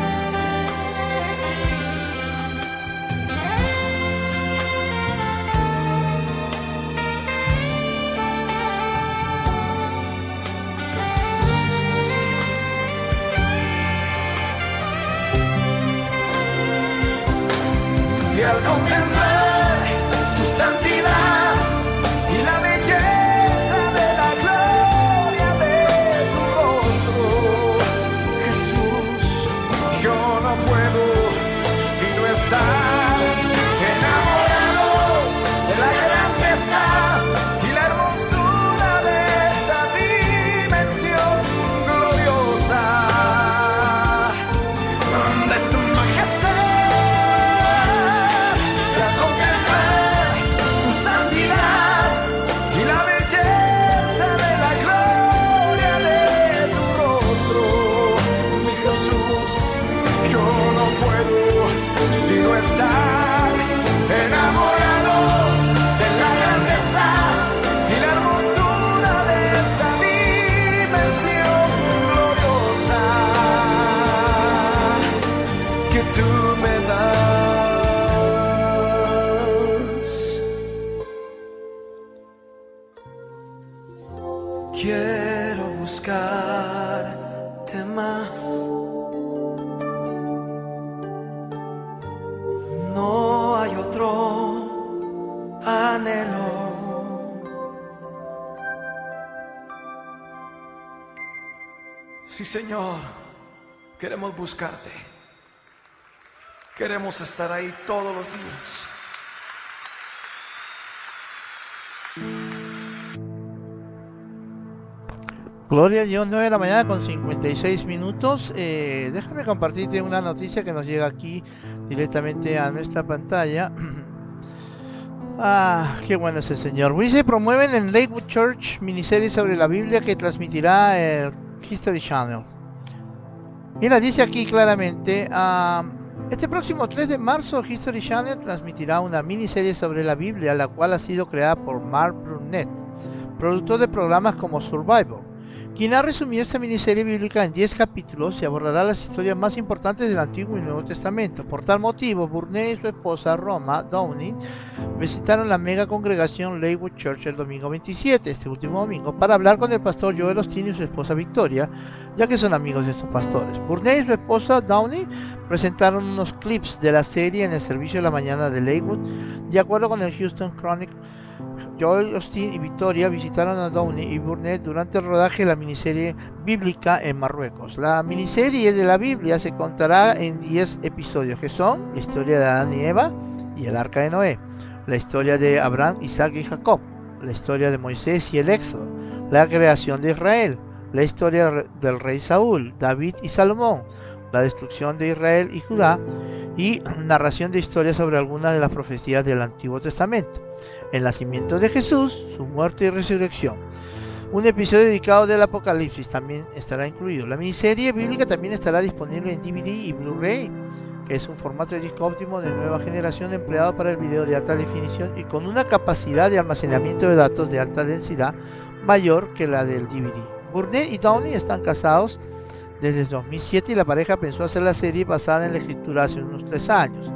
Sí, Señor, queremos buscarte. Queremos estar ahí todos los días. Gloria Dios, 9 de la mañana con 56 minutos. Eh, déjame compartirte una noticia que nos llega aquí directamente a nuestra pantalla. ah, qué bueno es el Señor. Hoy se promueven en Lakewood Church miniserie sobre la Biblia que transmitirá el History Channel. Mira, dice aquí claramente, ah, este próximo 3 de marzo History Channel transmitirá una miniserie sobre la Biblia, la cual ha sido creada por Mark Brunet, productor de programas como Survivor quien ha resumido esta miniserie bíblica en 10 capítulos y abordará las historias más importantes del Antiguo y Nuevo Testamento. Por tal motivo, Burnett y su esposa Roma Downey visitaron la mega congregación Leywood Church el domingo 27, este último domingo, para hablar con el pastor Joel Austin y su esposa Victoria, ya que son amigos de estos pastores. Burnett y su esposa Downey presentaron unos clips de la serie en el servicio de la mañana de Leywood, de acuerdo con el Houston Chronicle Joel Austin y Victoria visitaron a Downey y Burnett durante el rodaje de la miniserie bíblica en Marruecos. La miniserie de la Biblia se contará en 10 episodios, que son la historia de Adán y Eva y el arca de Noé, la historia de Abraham, Isaac y Jacob, la historia de Moisés y el Éxodo, la creación de Israel, la historia del rey Saúl, David y Salomón, la destrucción de Israel y Judá, y narración de historias sobre algunas de las profecías del Antiguo Testamento el nacimiento de Jesús, su muerte y resurrección. Un episodio dedicado del Apocalipsis también estará incluido. La miniserie bíblica también estará disponible en DVD y Blu-ray, que es un formato de disco óptimo de nueva generación empleado para el video de alta definición y con una capacidad de almacenamiento de datos de alta densidad mayor que la del DVD. Burnett y Downey están casados desde 2007 y la pareja pensó hacer la serie basada en la escritura hace unos tres años.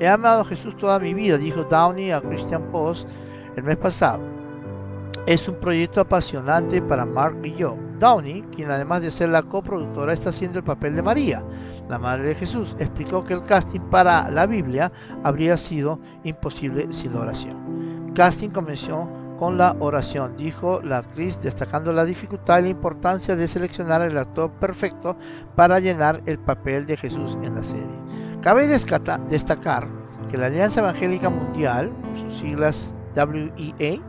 He amado a Jesús toda mi vida, dijo Downey a Christian Post el mes pasado. Es un proyecto apasionante para Mark y yo. Downey, quien además de ser la coproductora está haciendo el papel de María, la madre de Jesús, explicó que el casting para la Biblia habría sido imposible sin la oración. casting comenzó con la oración, dijo la actriz, destacando la dificultad y la importancia de seleccionar el actor perfecto para llenar el papel de Jesús en la serie. Cabe destacar que la Alianza Evangélica Mundial, sus siglas WEA,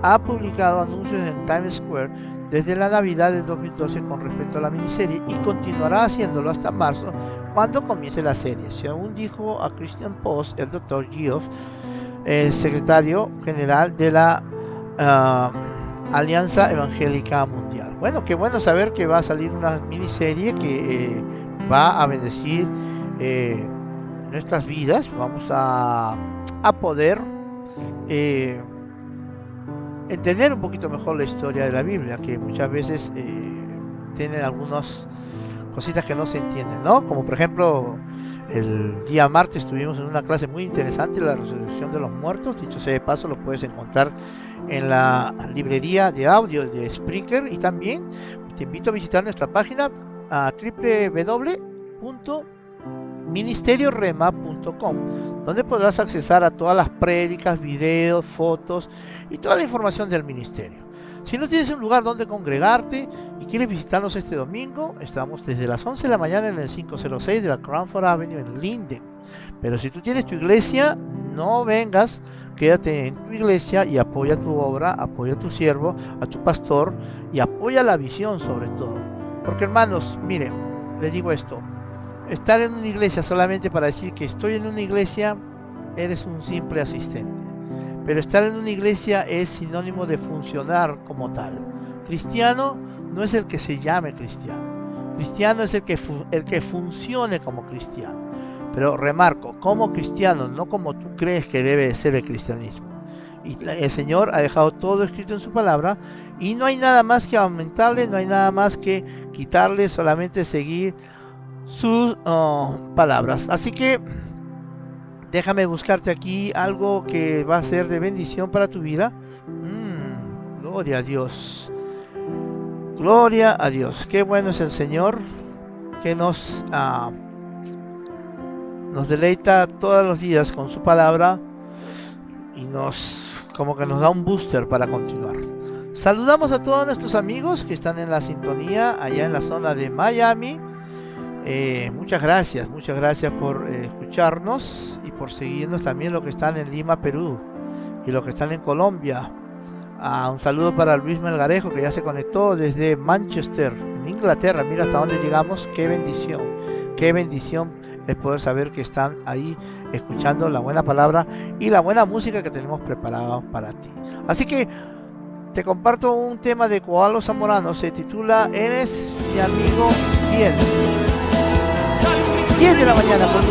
ha publicado anuncios en Times Square desde la Navidad del 2012 con respecto a la miniserie y continuará haciéndolo hasta marzo cuando comience la serie. Según dijo a Christian Post el Dr. Geoff, el secretario general de la ah, Alianza Evangélica Mundial. Bueno, qué bueno saber que va a salir una miniserie que eh, va a bendecir eh, nuestras vidas, vamos a, a poder eh, entender un poquito mejor la historia de la Biblia, que muchas veces eh, tienen algunas cositas que no se entienden, ¿no? Como por ejemplo, el día martes estuvimos en una clase muy interesante, la resurrección de los muertos, dicho sea de paso, lo puedes encontrar en la librería de audio de Spreaker y también te invito a visitar nuestra página a www ministeriorema.com, donde podrás accesar a todas las prédicas, videos, fotos y toda la información del ministerio. Si no tienes un lugar donde congregarte y quieres visitarnos este domingo, estamos desde las 11 de la mañana en el 506 de la Cranford Avenue en Linden. Pero si tú tienes tu iglesia, no vengas, quédate en tu iglesia y apoya tu obra, apoya a tu siervo, a tu pastor y apoya la visión sobre todo. Porque hermanos, miren, les digo esto, Estar en una iglesia solamente para decir que estoy en una iglesia, eres un simple asistente. Pero estar en una iglesia es sinónimo de funcionar como tal. Cristiano no es el que se llame cristiano. Cristiano es el que, el que funcione como cristiano. Pero remarco, como cristiano, no como tú crees que debe ser el cristianismo. Y el Señor ha dejado todo escrito en su palabra y no hay nada más que aumentarle, no hay nada más que quitarle, solamente seguir sus oh, palabras. Así que déjame buscarte aquí algo que va a ser de bendición para tu vida. Mm, gloria a Dios. Gloria a Dios. Qué bueno es el Señor que nos, ah, nos deleita todos los días con su palabra y nos como que nos da un booster para continuar. Saludamos a todos nuestros amigos que están en la sintonía allá en la zona de Miami. Eh, muchas gracias, muchas gracias por eh, escucharnos y por seguirnos también los que están en Lima, Perú y los que están en Colombia. Ah, un saludo para Luis Melgarejo que ya se conectó desde Manchester, en Inglaterra. Mira hasta dónde llegamos, qué bendición, qué bendición es poder saber que están ahí escuchando la buena palabra y la buena música que tenemos preparada para ti. Así que te comparto un tema de Koalo Zamorano, se titula Eres mi amigo fiel. 10 de la mañana por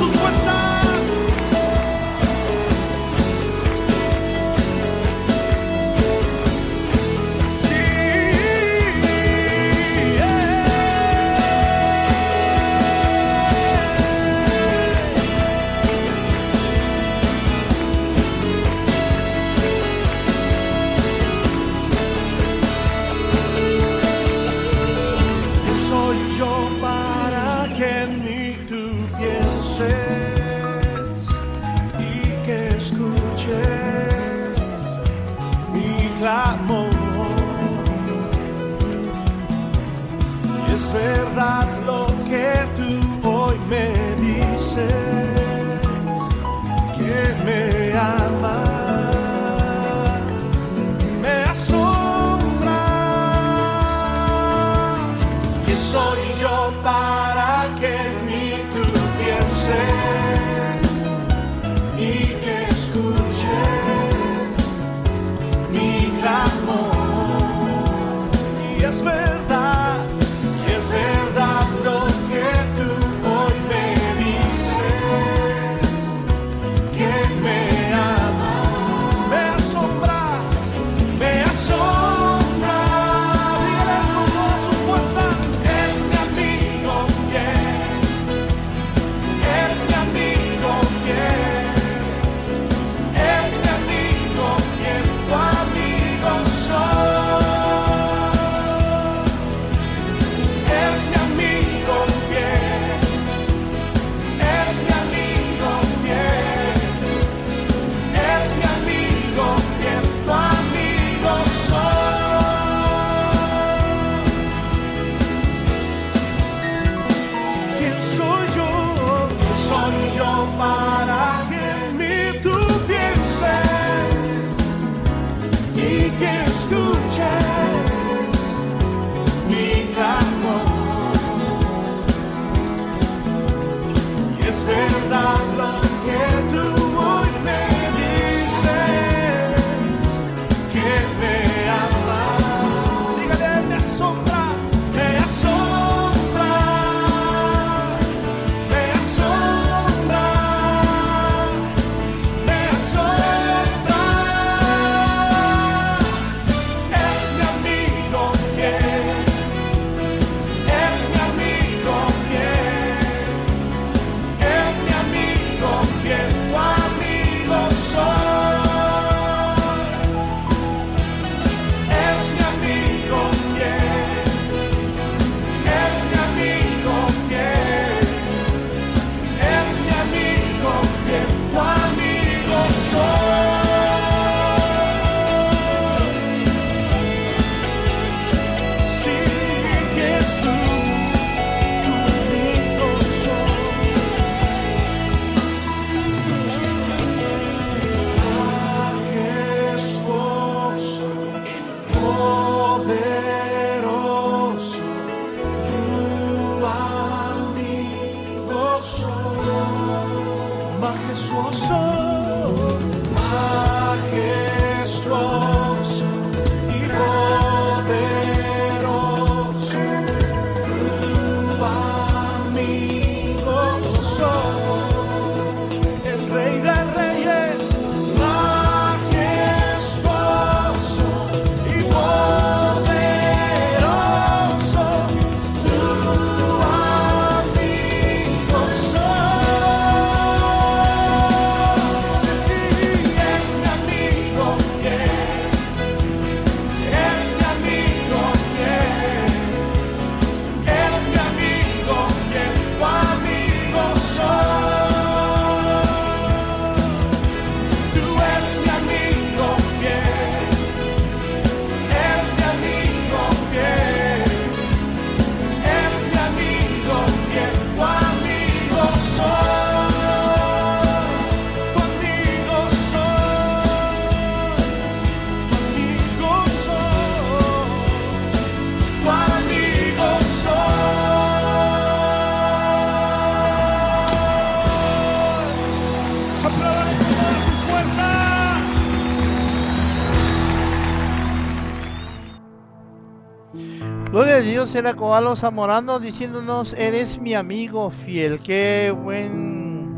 Gloria a diciéndonos, eres mi amigo fiel. Qué buen...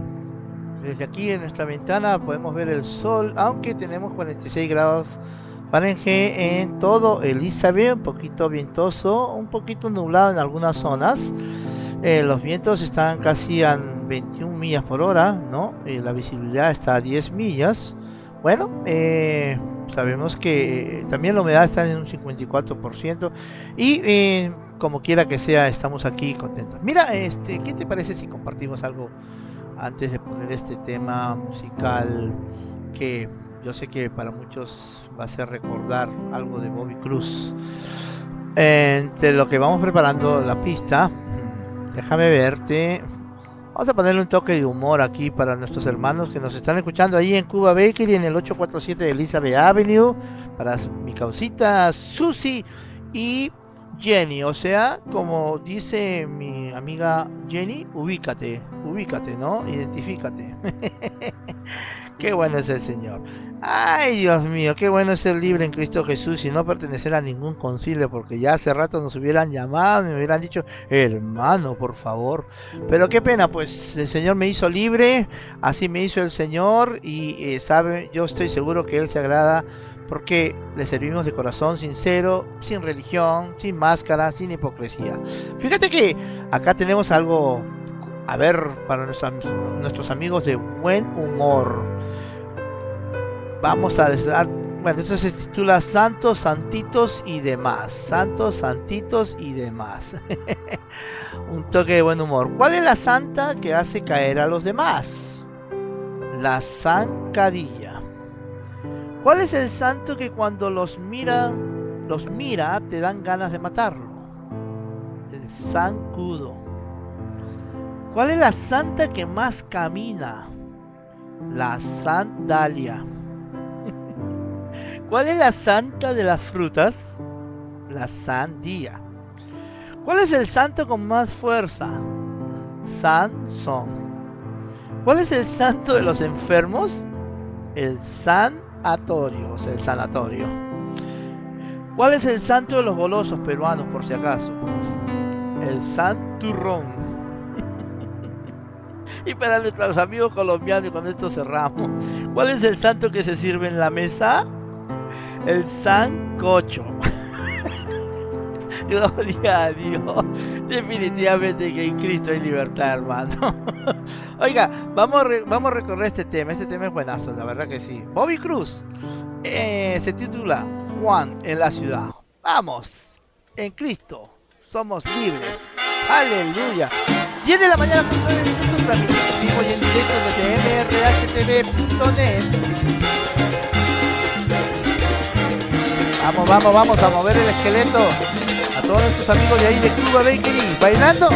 Desde aquí en nuestra ventana podemos ver el sol, aunque tenemos 46 grados Fahrenheit en todo Elizabeth, un poquito vientoso, un poquito nublado en algunas zonas. Eh, los vientos están casi a 21 millas por hora, ¿no? Y la visibilidad está a 10 millas. Bueno, eh, sabemos que eh, también la humedad está en un 54% y eh, como quiera que sea, estamos aquí contentos. Mira, este, ¿qué te parece si compartimos algo antes de poner este tema musical que yo sé que para muchos va a ser recordar algo de Bobby Cruz? Entre lo que vamos preparando la pista, déjame verte. Vamos a ponerle un toque de humor aquí para nuestros hermanos que nos están escuchando ahí en Cuba Bakery en el 847 de Elizabeth Avenue. Para mi causita Susi y Jenny. O sea, como dice mi amiga Jenny, ubícate, ubícate, ¿no? Identifícate. Qué bueno es el Señor. Ay, Dios mío, qué bueno es ser libre en Cristo Jesús y no pertenecer a ningún concilio, porque ya hace rato nos hubieran llamado y me hubieran dicho, hermano, por favor. Pero qué pena, pues el Señor me hizo libre, así me hizo el Señor y eh, sabe, yo estoy seguro que Él se agrada porque le servimos de corazón sincero, sin religión, sin máscara, sin hipocresía. Fíjate que acá tenemos algo a ver para nuestros, amigos de buen humor vamos a dar, bueno, esto se titula Santos, Santitos y demás. Santos, Santitos y demás. Un toque de buen humor. ¿Cuál es la santa que hace caer a los demás? La zancadilla. ¿Cuál es el santo que cuando los mira, los mira, te dan ganas de matarlo? El zancudo. ¿Cuál es la santa que más camina? La sandalia. ¿Cuál es la santa de las frutas? La sandía. ¿Cuál es el santo con más fuerza? Sansón. ¿Cuál es el santo de los enfermos? El sanatorio, o sea, el sanatorio. ¿Cuál es el santo de los golosos peruanos, por si acaso? El santurrón. y para nuestros amigos colombianos, y con esto cerramos. ¿Cuál es el santo que se sirve en la mesa? El sancocho. Gloria a Dios. Definitivamente que en Cristo hay libertad, hermano. Oiga, vamos a, vamos a recorrer este tema. Este tema es buenazo, la verdad que sí. Bobby Cruz eh, se titula Juan en la ciudad. Vamos, en Cristo somos libres. Aleluya. 10 de la mañana con 9 minutos y en directo desde mrhtv.net. Vamos, vamos, vamos a mover el esqueleto. Todos nuestros amigos de ahí de Cuba Bakery, bailando.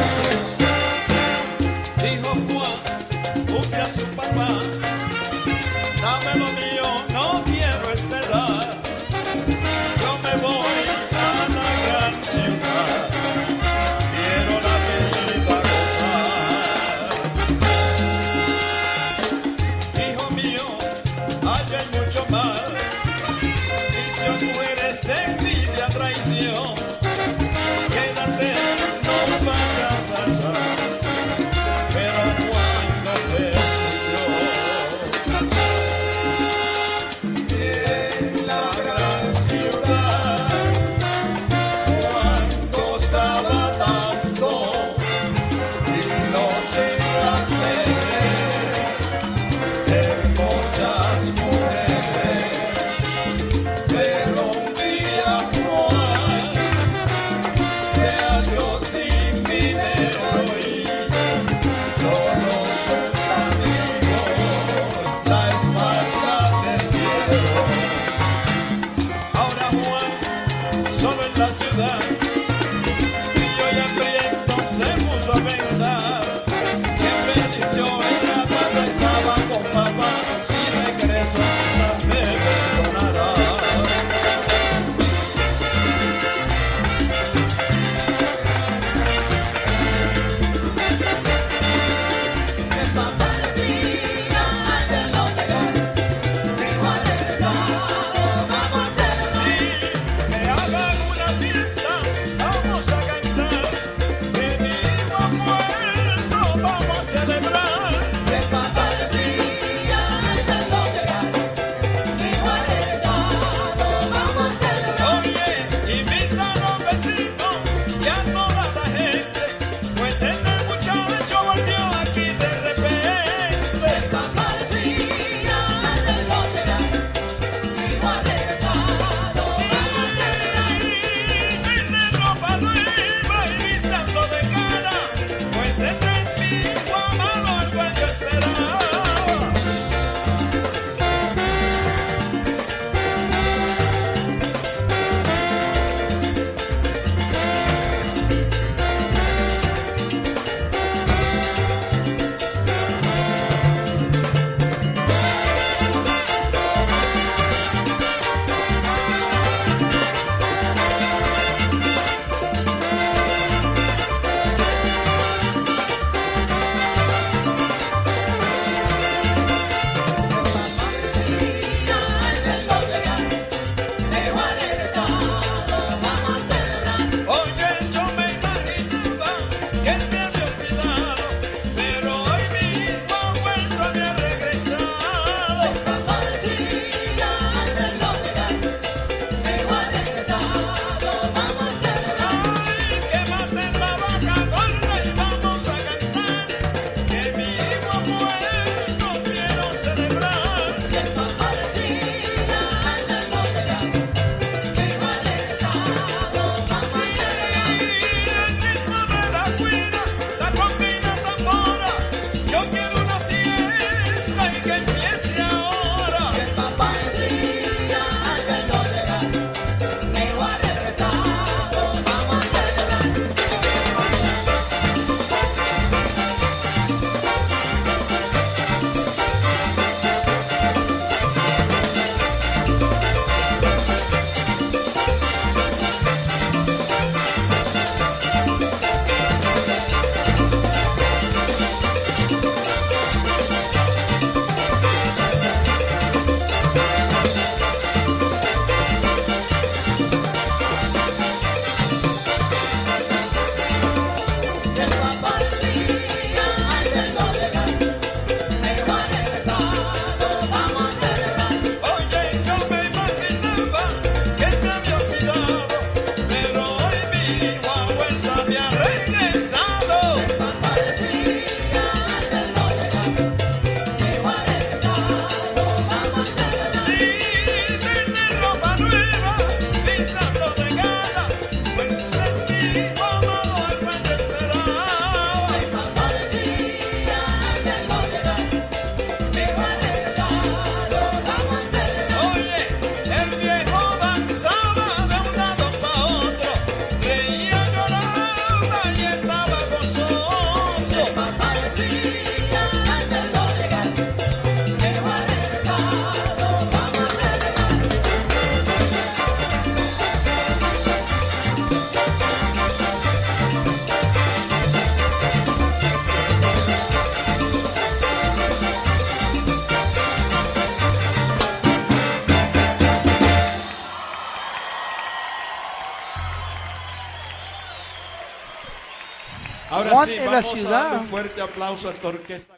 En la a ciudad. darle un fuerte aplauso a esta orquesta.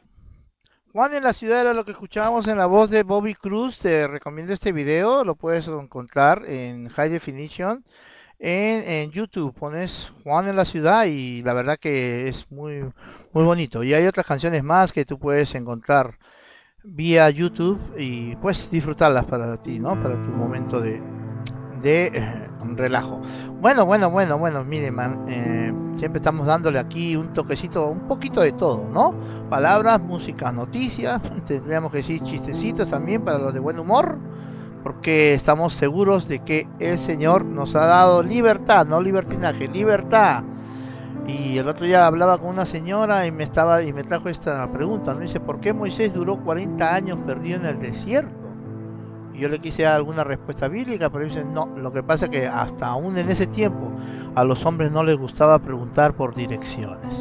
Juan en la ciudad era lo que escuchábamos en la voz de Bobby Cruz. Te recomiendo este video, lo puedes encontrar en High Definition en, en YouTube. Pones Juan en la ciudad y la verdad que es muy, muy bonito. Y hay otras canciones más que tú puedes encontrar vía YouTube y pues disfrutarlas para ti, ¿no? Para tu momento de, de eh, relajo. Bueno, bueno, bueno, bueno, miren, man, eh, siempre estamos dándole aquí un toquecito, un poquito de todo, ¿no? Palabras, música, noticias, tendríamos que decir chistecitos también para los de buen humor, porque estamos seguros de que el Señor nos ha dado libertad, no libertinaje, libertad. Y el otro día hablaba con una señora y me estaba y me trajo esta pregunta, ¿no? Dice, ¿por qué Moisés duró 40 años perdido en el desierto? Yo le quise dar alguna respuesta bíblica, pero dicen, no, lo que pasa es que hasta aún en ese tiempo a los hombres no les gustaba preguntar por direcciones.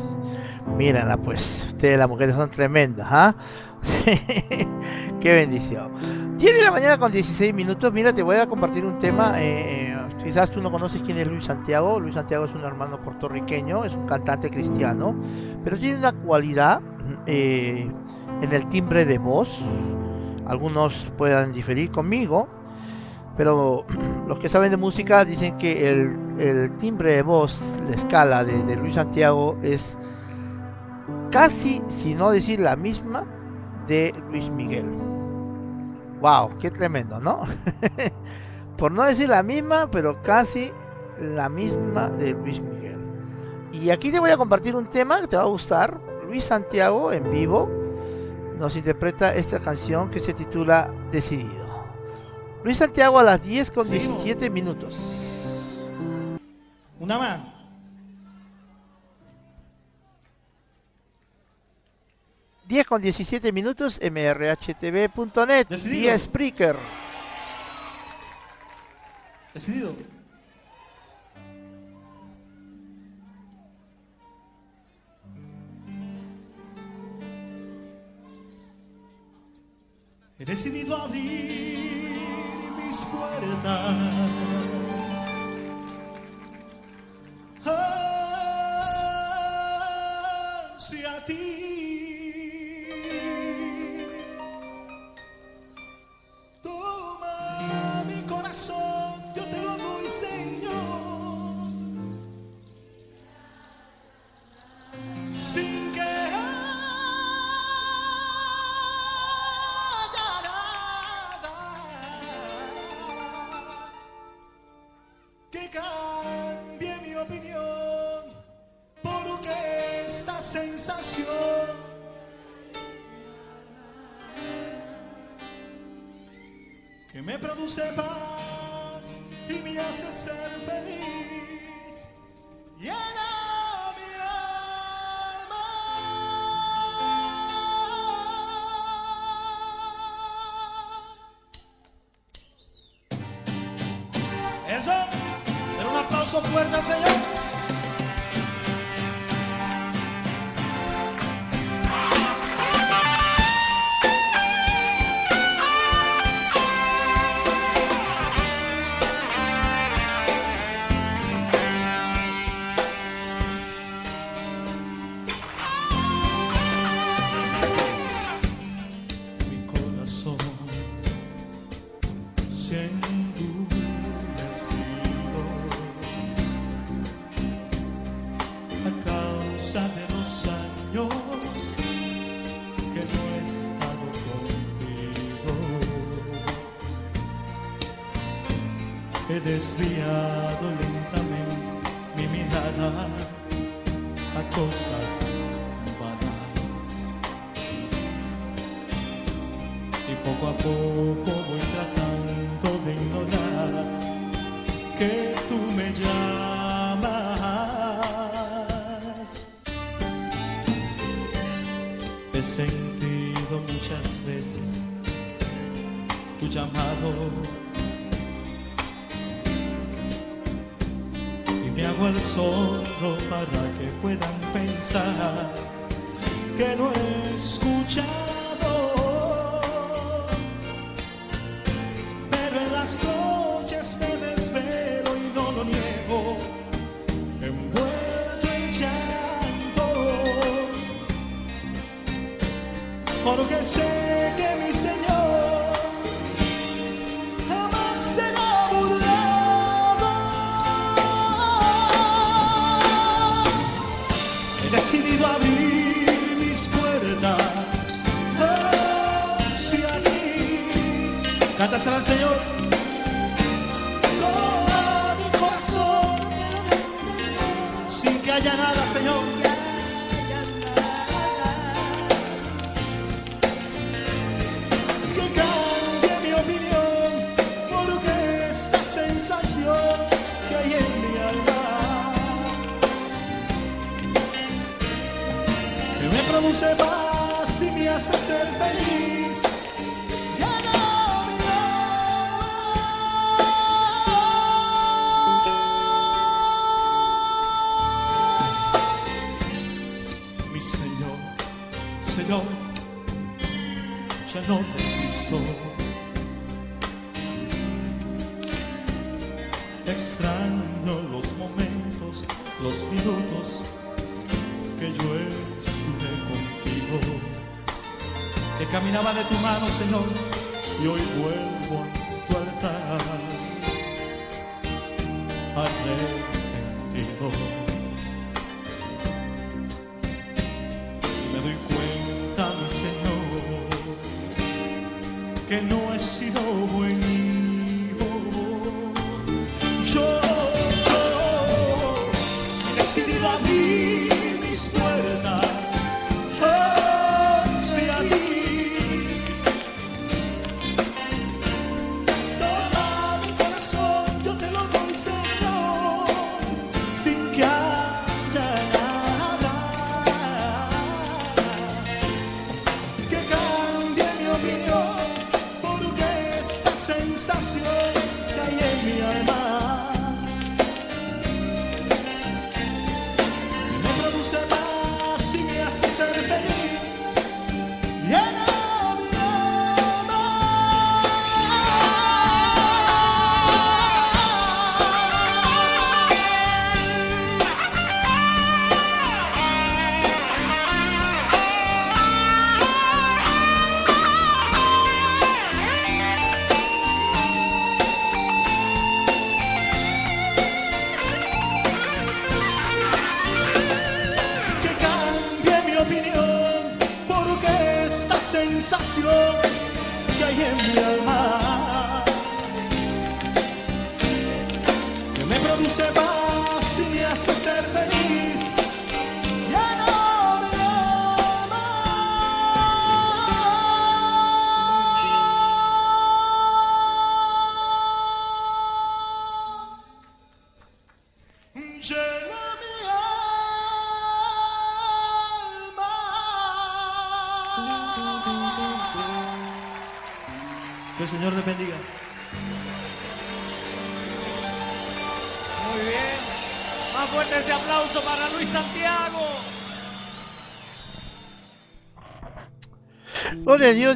Mírenla pues, ustedes las mujeres son tremendas, ¿ah? Qué bendición. 10 de la mañana con 16 minutos, mira, te voy a compartir un tema, eh, eh, quizás tú no conoces quién es Luis Santiago, Luis Santiago es un hermano puertorriqueño, es un cantante cristiano, pero tiene una cualidad eh, en el timbre de voz, algunos puedan diferir conmigo, pero los que saben de música dicen que el, timbre de voz, la escala de, de, Luis Santiago es casi, si no decir la misma, de Luis Miguel. ¡Wow! ¡Qué tremendo, ¿no? Por no decir la misma, pero casi la misma de Luis Miguel. Y aquí te voy a compartir un tema que te va a gustar. Luis Santiago en vivo nos interpreta esta canción que se titula Decidido. Luis Santiago a las 10 con 17 minutos. Una más. ...10 con 17 minutos... ...mrhtv.net... ...vía Spreaker... Decidido. He decidido abrir mis puertas hacia ti. Sensación que me produce paz y me hace ser feliz.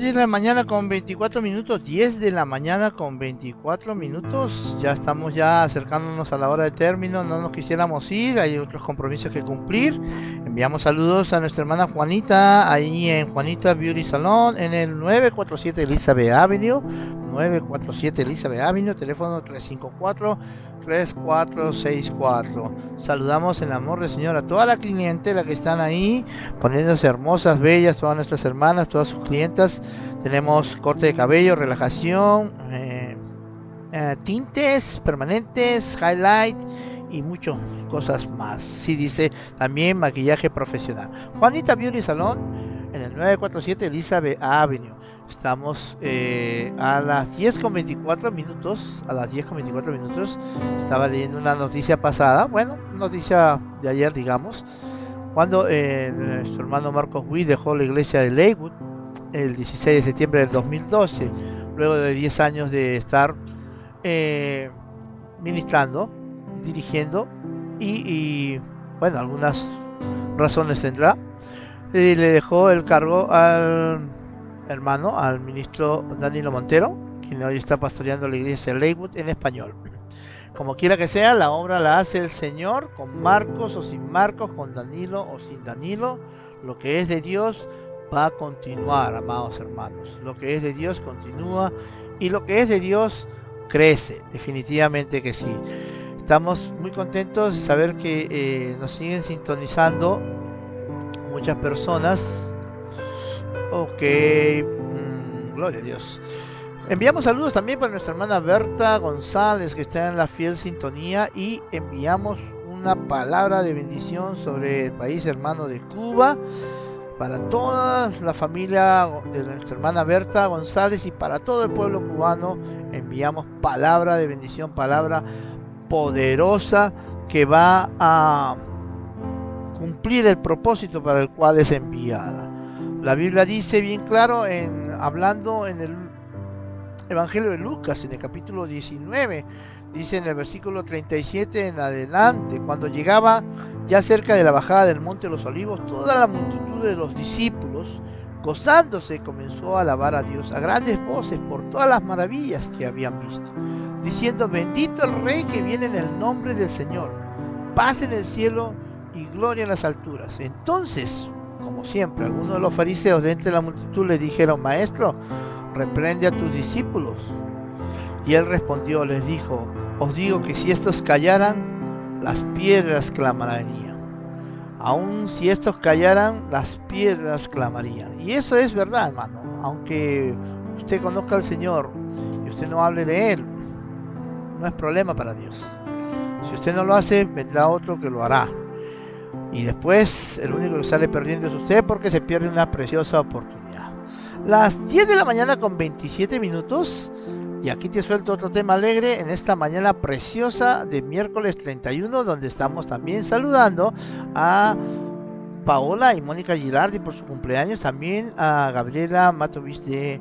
10 de la mañana con 24 minutos, 10 de la mañana con 24 minutos. Ya estamos ya acercándonos a la hora de término, no nos quisiéramos ir, hay otros compromisos que cumplir. Enviamos saludos a nuestra hermana Juanita, ahí en Juanita Beauty Salon, en el 947 Elizabeth Avenue, 947 Elizabeth Avenue, teléfono 354 3464. Saludamos en amor del Señor a toda la clientela que están ahí, poniéndose hermosas, bellas, todas nuestras hermanas, todas sus clientas. Tenemos corte de cabello, relajación, eh, eh, tintes permanentes, highlight y muchas cosas más. Sí dice también maquillaje profesional. Juanita Beauty Salón en el 947 Elizabeth Avenue. Estamos eh, a las 10 con 24 minutos. A las 10 con 24 minutos. Estaba leyendo una noticia pasada. Bueno, noticia de ayer, digamos. Cuando eh, nuestro hermano Marcos Witt dejó la iglesia de Lakewood el 16 de septiembre del 2012. Luego de 10 años de estar eh, ministrando, dirigiendo. Y, y, bueno, algunas razones tendrá. Y le dejó el cargo al hermano, al ministro Danilo Montero, quien hoy está pastoreando la iglesia de Lakewood en español. Como quiera que sea, la obra la hace el Señor, con Marcos o sin Marcos, con Danilo o sin Danilo. Lo que es de Dios va a continuar, amados hermanos. Lo que es de Dios continúa y lo que es de Dios crece, definitivamente que sí. Estamos muy contentos de saber que eh, nos siguen sintonizando muchas personas. Ok, mm, gloria a Dios. Enviamos saludos también para nuestra hermana Berta González que está en la fiel sintonía y enviamos una palabra de bendición sobre el país hermano de Cuba para toda la familia de nuestra hermana Berta González y para todo el pueblo cubano enviamos palabra de bendición, palabra poderosa que va a cumplir el propósito para el cual es enviada. La Biblia dice bien claro en hablando en el Evangelio de Lucas en el capítulo 19 dice en el versículo 37 en adelante, cuando llegaba ya cerca de la bajada del monte de los olivos, toda la multitud de los discípulos, gozándose, comenzó a alabar a Dios a grandes voces por todas las maravillas que habían visto, diciendo, bendito el Rey que viene en el nombre del Señor, paz en el cielo y gloria en las alturas. Entonces, siempre, algunos de los fariseos de entre la multitud le dijeron, Maestro, reprende a tus discípulos. Y él respondió, les dijo, os digo que si estos callaran, las piedras clamarían. Aun si estos callaran, las piedras clamarían. Y eso es verdad, hermano. Aunque usted conozca al Señor y usted no hable de Él, no es problema para Dios. Si usted no lo hace, vendrá otro que lo hará. Y después el único que sale perdiendo es usted porque se pierde una preciosa oportunidad. Las 10 de la mañana con 27 minutos. Y aquí te suelto otro tema alegre en esta mañana preciosa de miércoles 31, donde estamos también saludando a Paola y Mónica Girardi por su cumpleaños, también a Gabriela Matovis de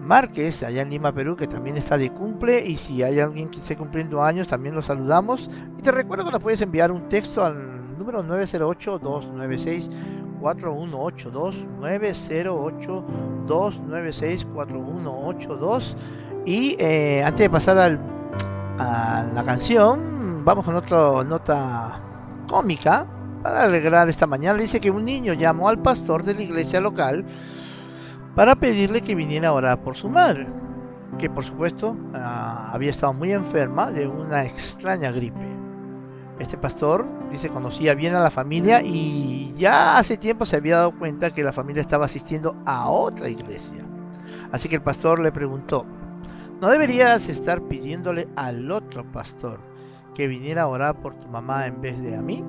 Márquez, allá en Lima, Perú, que también está de cumple, y si hay alguien que esté cumpliendo años, también lo saludamos. Y te recuerdo que nos puedes enviar un texto al número 908-296. 4182 908 296 4182 y eh, antes de pasar al, a la canción, vamos con otra nota cómica para alegrar esta mañana. Dice que un niño llamó al pastor de la iglesia local para pedirle que viniera a orar por su madre, que por supuesto ah, había estado muy enferma de una extraña gripe. Este pastor dice conocía bien a la familia y ya hace tiempo se había dado cuenta que la familia estaba asistiendo a otra iglesia. Así que el pastor le preguntó, ¿No deberías estar pidiéndole al otro pastor que viniera a orar por tu mamá en vez de a mí?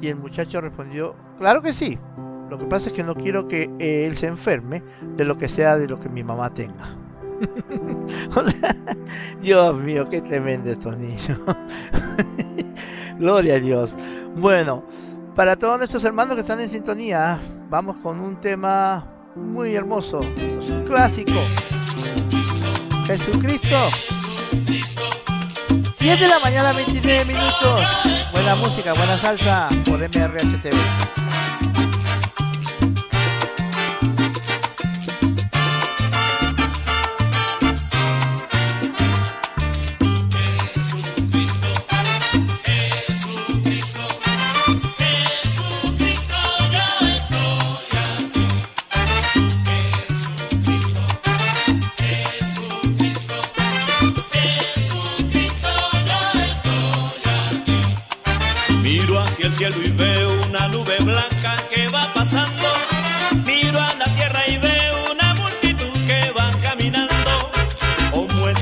Y el muchacho respondió, claro que sí. Lo que pasa es que no quiero que él se enferme de lo que sea de lo que mi mamá tenga. Dios mío, qué tremendo estos niños. Gloria a Dios. Bueno, para todos nuestros hermanos que están en sintonía, vamos con un tema muy hermoso, un clásico. Jesucristo. 10 de la mañana, 29 minutos. Buena música, buena salsa por MRHTV.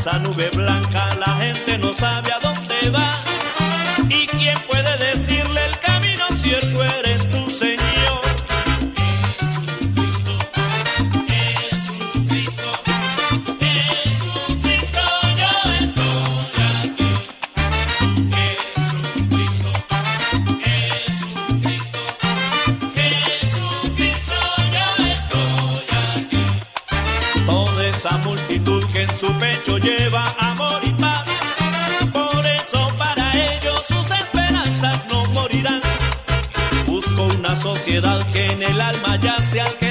Esa nube blanca, la gente no sabe a dónde va. ¿Y quién puede decirle el camino cierto? Eres tú, Señor. Una sociedad que en el alma ya sea el que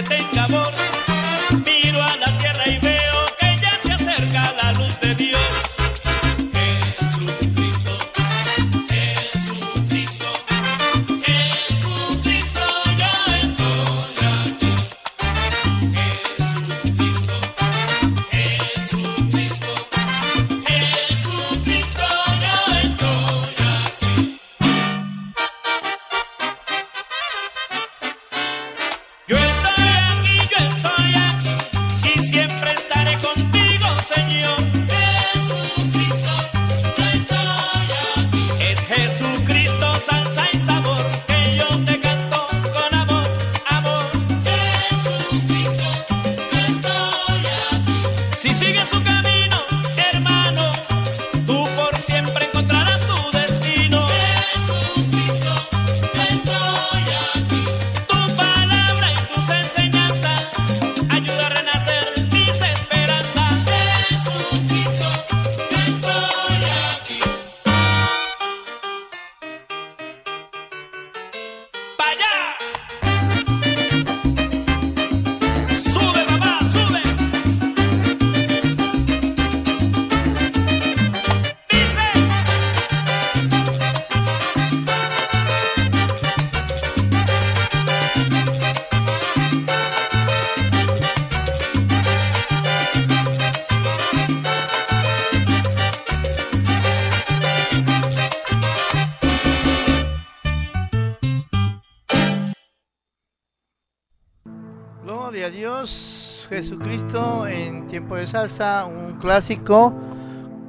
Jesucristo en tiempo de salsa, un clásico.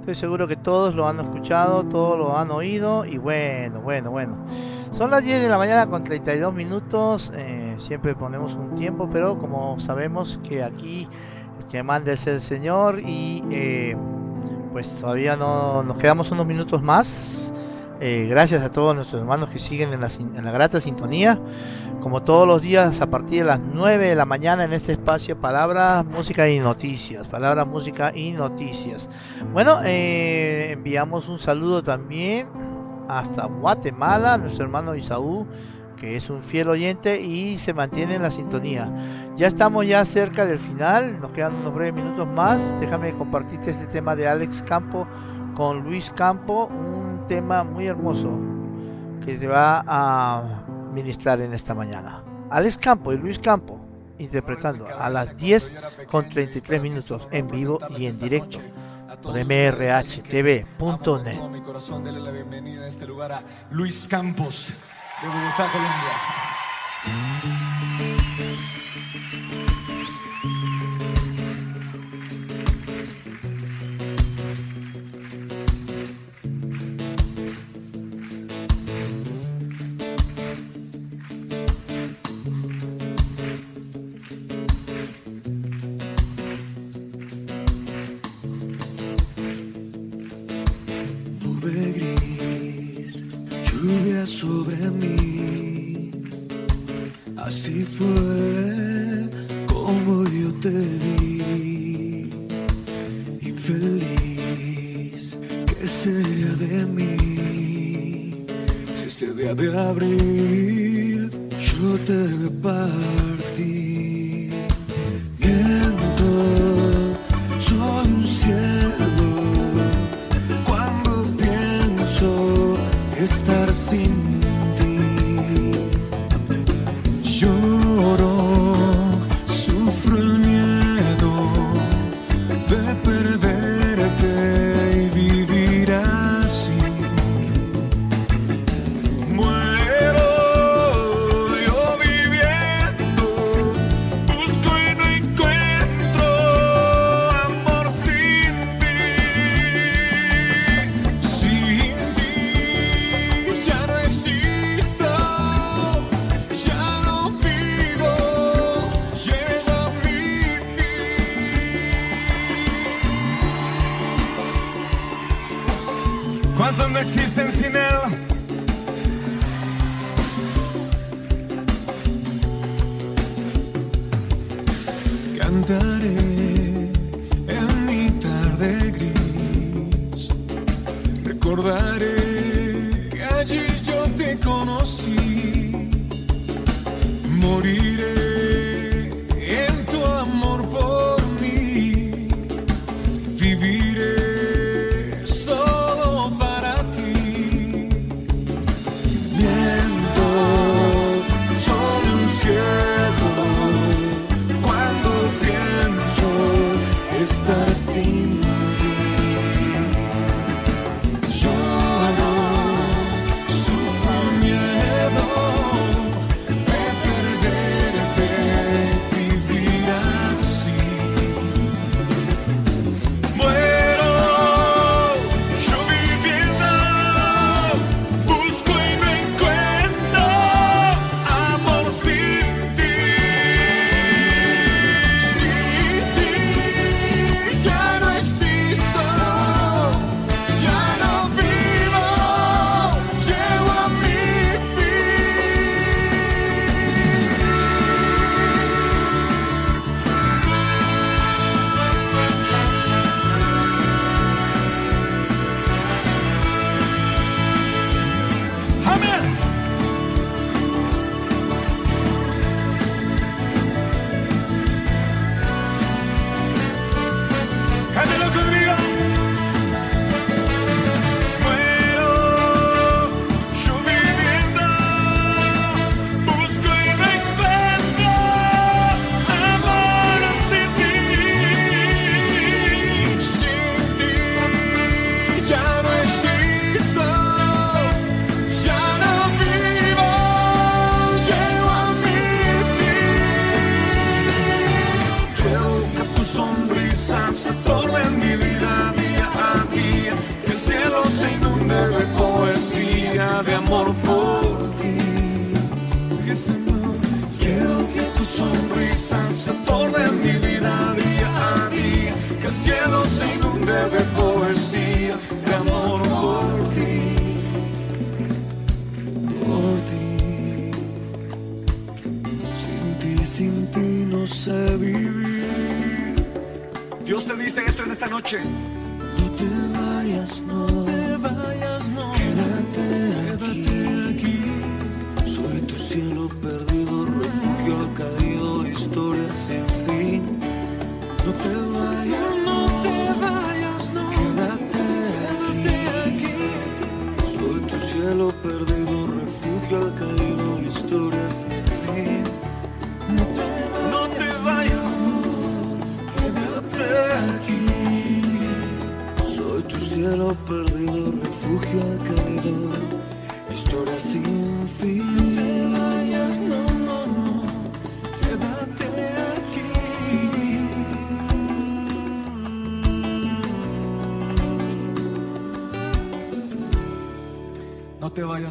Estoy seguro que todos lo han escuchado, todos lo han oído. Y bueno, bueno, bueno. Son las 10 de la mañana con 32 minutos. eh, siempre ponemos un tiempo, pero como sabemos que aquí el que manda es el Señor y eh, pues todavía no nos quedamos unos minutos más. Eh, gracias a todos nuestros hermanos que siguen en la, sin- en la grata sintonía. Como todos los días a partir de las 9 de la mañana en este espacio, palabras, música y noticias. Palabras, música y noticias. Bueno, eh, enviamos un saludo también hasta Guatemala, nuestro hermano Isaú, que es un fiel oyente y se mantiene en la sintonía. Ya estamos ya cerca del final, nos quedan unos breves minutos más. Déjame compartirte este tema de Alex Campo con Luis Campo, un tema muy hermoso que te va a ministrar en esta mañana. Alex Campo y Luis Campo interpretando a las 10 con 33 minutos en vivo y en directo por mrhtv.net. Mi corazón, dele la bienvenida a este lugar a Luis Campos de Bogotá, Colombia. De abril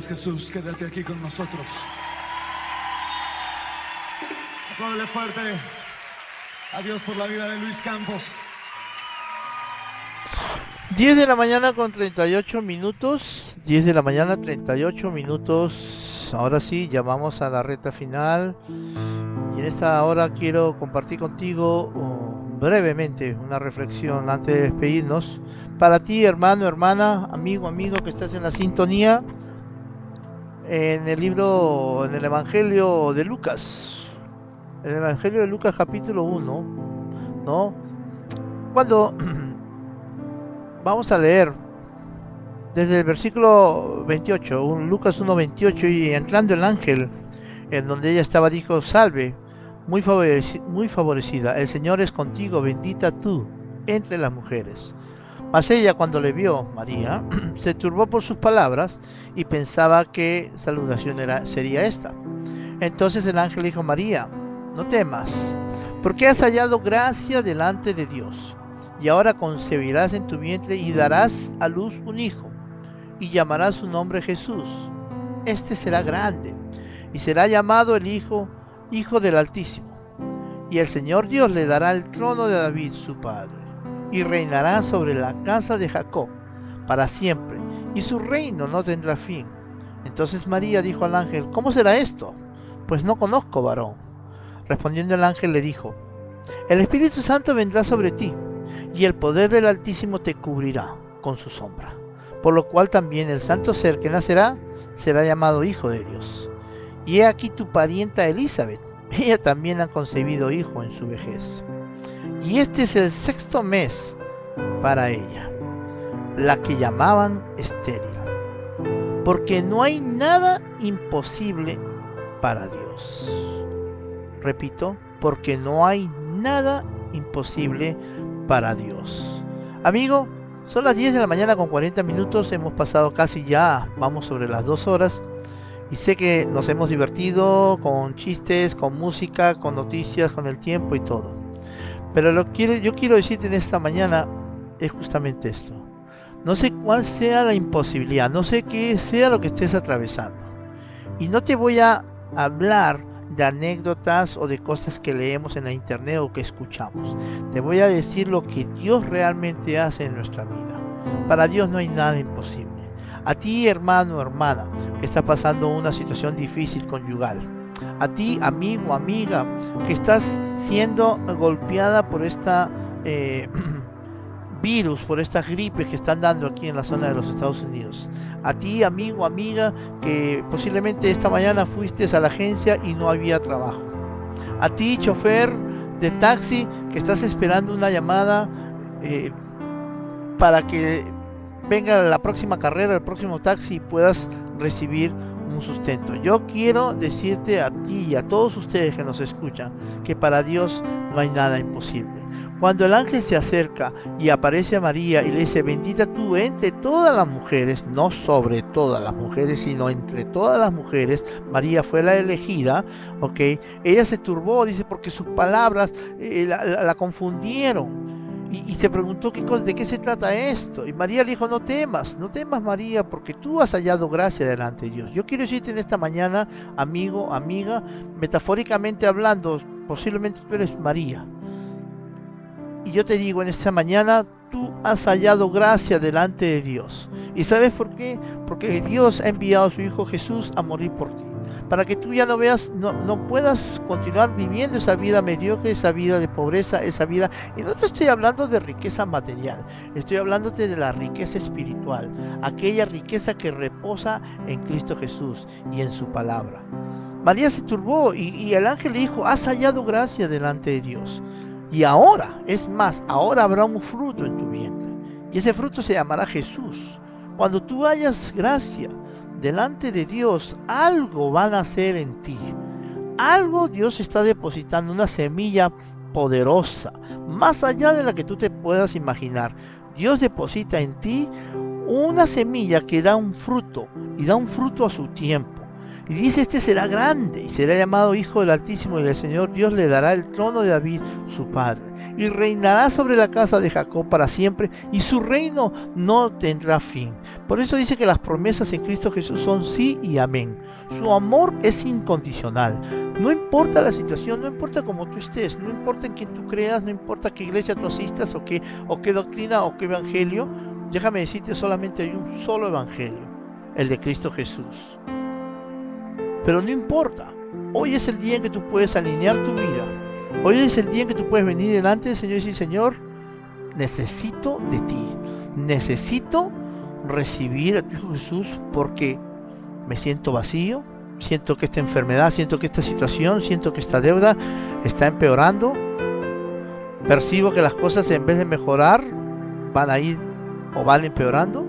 Jesús, quédate aquí con nosotros. Apláudele fuerte. Adiós por la vida de Luis Campos. 10 de la mañana con 38 minutos. 10 de la mañana 38 minutos. Ahora sí, llamamos a la reta final. Y en esta hora quiero compartir contigo uh, brevemente una reflexión antes de despedirnos. Para ti, hermano, hermana, amigo, amigo que estás en la sintonía. En el libro, en el Evangelio de Lucas. El Evangelio de Lucas capítulo 1. ¿No? Cuando vamos a leer desde el versículo 28, un Lucas 1.28, y entrando el ángel en donde ella estaba, dijo, salve, muy, muy favorecida, el Señor es contigo, bendita tú entre las mujeres. Mas ella cuando le vio, María, se turbó por sus palabras y pensaba que saludación era, sería esta. Entonces el ángel dijo, María, no temas, porque has hallado gracia delante de Dios y ahora concebirás en tu vientre y darás a luz un hijo, y llamarás su nombre Jesús. Este será grande, y será llamado el Hijo, Hijo del Altísimo. Y el Señor Dios le dará el trono de David, su padre, y reinará sobre la casa de Jacob para siempre, y su reino no tendrá fin. Entonces María dijo al ángel, ¿cómo será esto? Pues no conozco varón. Respondiendo el ángel le dijo, el Espíritu Santo vendrá sobre ti y el poder del Altísimo te cubrirá con su sombra. Por lo cual también el santo ser que nacerá será llamado Hijo de Dios. Y he aquí tu parienta Elizabeth, ella también ha concebido hijo en su vejez. Y este es el sexto mes para ella, la que llamaban estéril. Porque no hay nada imposible para Dios. Repito, porque no hay nada imposible para Dios. Amigo, son las 10 de la mañana con 40 minutos, hemos pasado casi ya, vamos sobre las 2 horas. Y sé que nos hemos divertido con chistes, con música, con noticias, con el tiempo y todo. Pero lo quiero, yo quiero decirte en esta mañana es justamente esto. No sé cuál sea la imposibilidad, no sé qué sea lo que estés atravesando. Y no te voy a hablar de anécdotas o de cosas que leemos en la internet o que escuchamos. Te voy a decir lo que Dios realmente hace en nuestra vida. Para Dios no hay nada imposible. A ti, hermano, hermana, que está pasando una situación difícil conyugal. A ti, amigo, amiga, que estás siendo golpeada por esta eh, virus, por estas gripes que están dando aquí en la zona de los Estados Unidos. A ti, amigo, amiga, que posiblemente esta mañana fuiste a la agencia y no había trabajo. A ti, chofer de taxi, que estás esperando una llamada eh, para que venga la próxima carrera, el próximo taxi y puedas recibir sustento. Yo quiero decirte a ti y a todos ustedes que nos escuchan que para Dios no hay nada imposible. Cuando el ángel se acerca y aparece a María y le dice, bendita tú entre todas las mujeres, no sobre todas las mujeres, sino entre todas las mujeres, María fue la elegida, ¿ok? Ella se turbó, dice, porque sus palabras eh, la, confundieron. Y, se preguntó ¿qué de qué se trata esto. Y María le dijo, no temas, no temas María, porque tú has hallado gracia delante de Dios. Yo quiero decirte en esta mañana, amigo, amiga, metafóricamente hablando, posiblemente tú eres María. Y yo te digo en esta mañana, tú has hallado gracia delante de Dios. ¿Y sabes por qué? Porque Dios ha enviado a su Hijo Jesús a morir por ti. Para que tú ya no veas, no, no puedas continuar viviendo esa vida mediocre, esa vida de pobreza, esa vida. Y no te estoy hablando de riqueza material, estoy hablándote de la riqueza espiritual, aquella riqueza que reposa en Cristo Jesús y en su palabra. María se turbó y, el ángel le dijo, has hallado gracia delante de Dios. Y ahora, es más, ahora habrá un fruto en tu vientre. Y ese fruto se llamará Jesús. Cuando tú hayas gracia delante de Dios, algo van a hacer en ti. Algo Dios está depositando, una semilla poderosa, más allá de la que tú te puedas imaginar. Dios deposita en ti una semilla que da un fruto y da un fruto a su tiempo. Y dice, este será grande y será llamado Hijo del Altísimo y el Señor Dios le dará el trono de David, su padre. Y reinará sobre la casa de Jacob para siempre y su reino no tendrá fin. Por eso dice que las promesas en Cristo Jesús son sí y amén. Su amor es incondicional. No importa la situación, no importa cómo tú estés, no importa en quién tú creas, no importa qué iglesia tú asistas o qué, o qué doctrina o qué evangelio. Déjame decirte, solamente hay un solo evangelio, el de Cristo Jesús. Pero no importa. Hoy es el día en que tú puedes alinear tu vida. Hoy es el día en que tú puedes venir delante del Señor y decir, Señor, necesito de ti. Necesito recibir a tu Hijo Jesús porque me siento vacío, siento que esta enfermedad, siento que esta situación, siento que esta deuda está empeorando. Percibo que las cosas en vez de mejorar van a ir o van empeorando.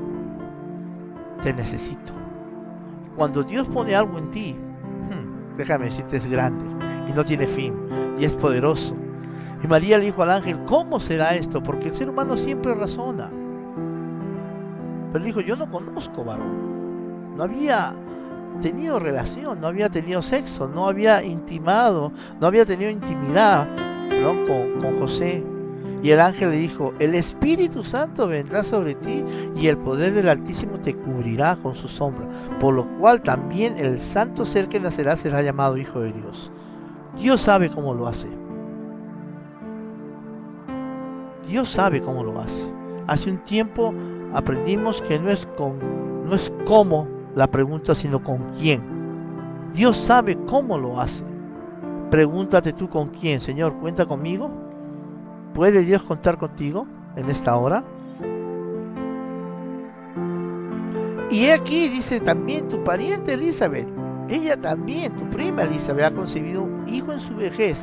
Te necesito. Cuando Dios pone algo en ti, hmm, déjame decirte, es grande y no tiene fin y es poderoso. Y María le dijo al ángel, ¿cómo será esto? Porque el ser humano siempre razona. Pero dijo, yo no conozco varón. No había tenido relación, no había tenido sexo, no había intimado, no había tenido intimidad con, con José. Y el ángel le dijo, el Espíritu Santo vendrá sobre ti y el poder del Altísimo te cubrirá con su sombra, por lo cual también el santo ser que nacerá será llamado Hijo de Dios. Dios sabe cómo lo hace. Dios sabe cómo lo hace. Hace un tiempo aprendimos que no es con no es cómo la pregunta, sino con quién. Dios sabe cómo lo hace. Pregúntate tú con quién, Señor, cuenta conmigo. ¿Puede Dios contar contigo en esta hora? Y aquí dice también tu pariente Elizabeth. Ella también, tu prima Elizabeth, ha concebido un hijo en su vejez.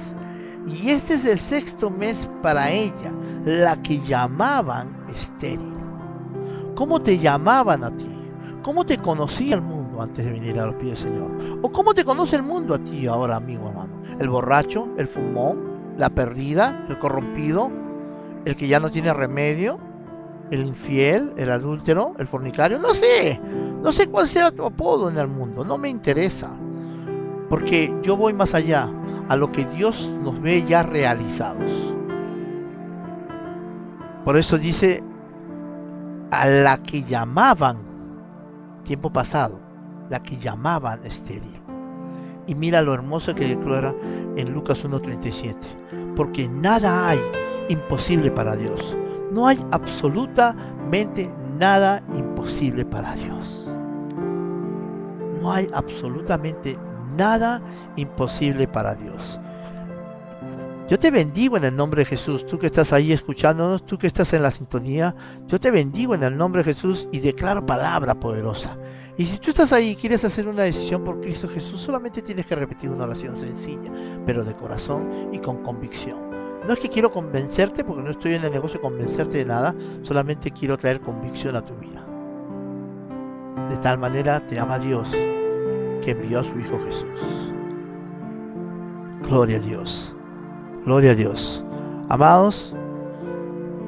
Y este es el sexto mes para ella, la que llamaban estéril. ¿Cómo te llamaban a ti? ¿Cómo te conocía el mundo antes de venir a los pies del Señor? ¿O cómo te conoce el mundo a ti ahora, amigo hermano? ¿El borracho, el fumón, la perdida, el corrompido, el que ya no tiene remedio, el infiel, el adúltero, el fornicario? No sé, no sé cuál sea tu apodo en el mundo, no me interesa. Porque yo voy más allá, a lo que Dios nos ve ya realizados. Por eso dice a la que llamaban, tiempo pasado, la que llamaban estéril. Y mira lo hermoso que declara en Lucas 1.37. Porque nada hay imposible para Dios. No hay absolutamente nada imposible para Dios. No hay absolutamente nada imposible para Dios. Yo te bendigo en el nombre de Jesús, tú que estás ahí escuchándonos, tú que estás en la sintonía, yo te bendigo en el nombre de Jesús y declaro palabra poderosa. Y si tú estás ahí y quieres hacer una decisión por Cristo Jesús, solamente tienes que repetir una oración sencilla, pero de corazón y con convicción. No es que quiero convencerte, porque no estoy en el negocio de convencerte de nada, solamente quiero traer convicción a tu vida. De tal manera te ama Dios que envió a su Hijo Jesús. Gloria a Dios. Gloria a Dios. Amados,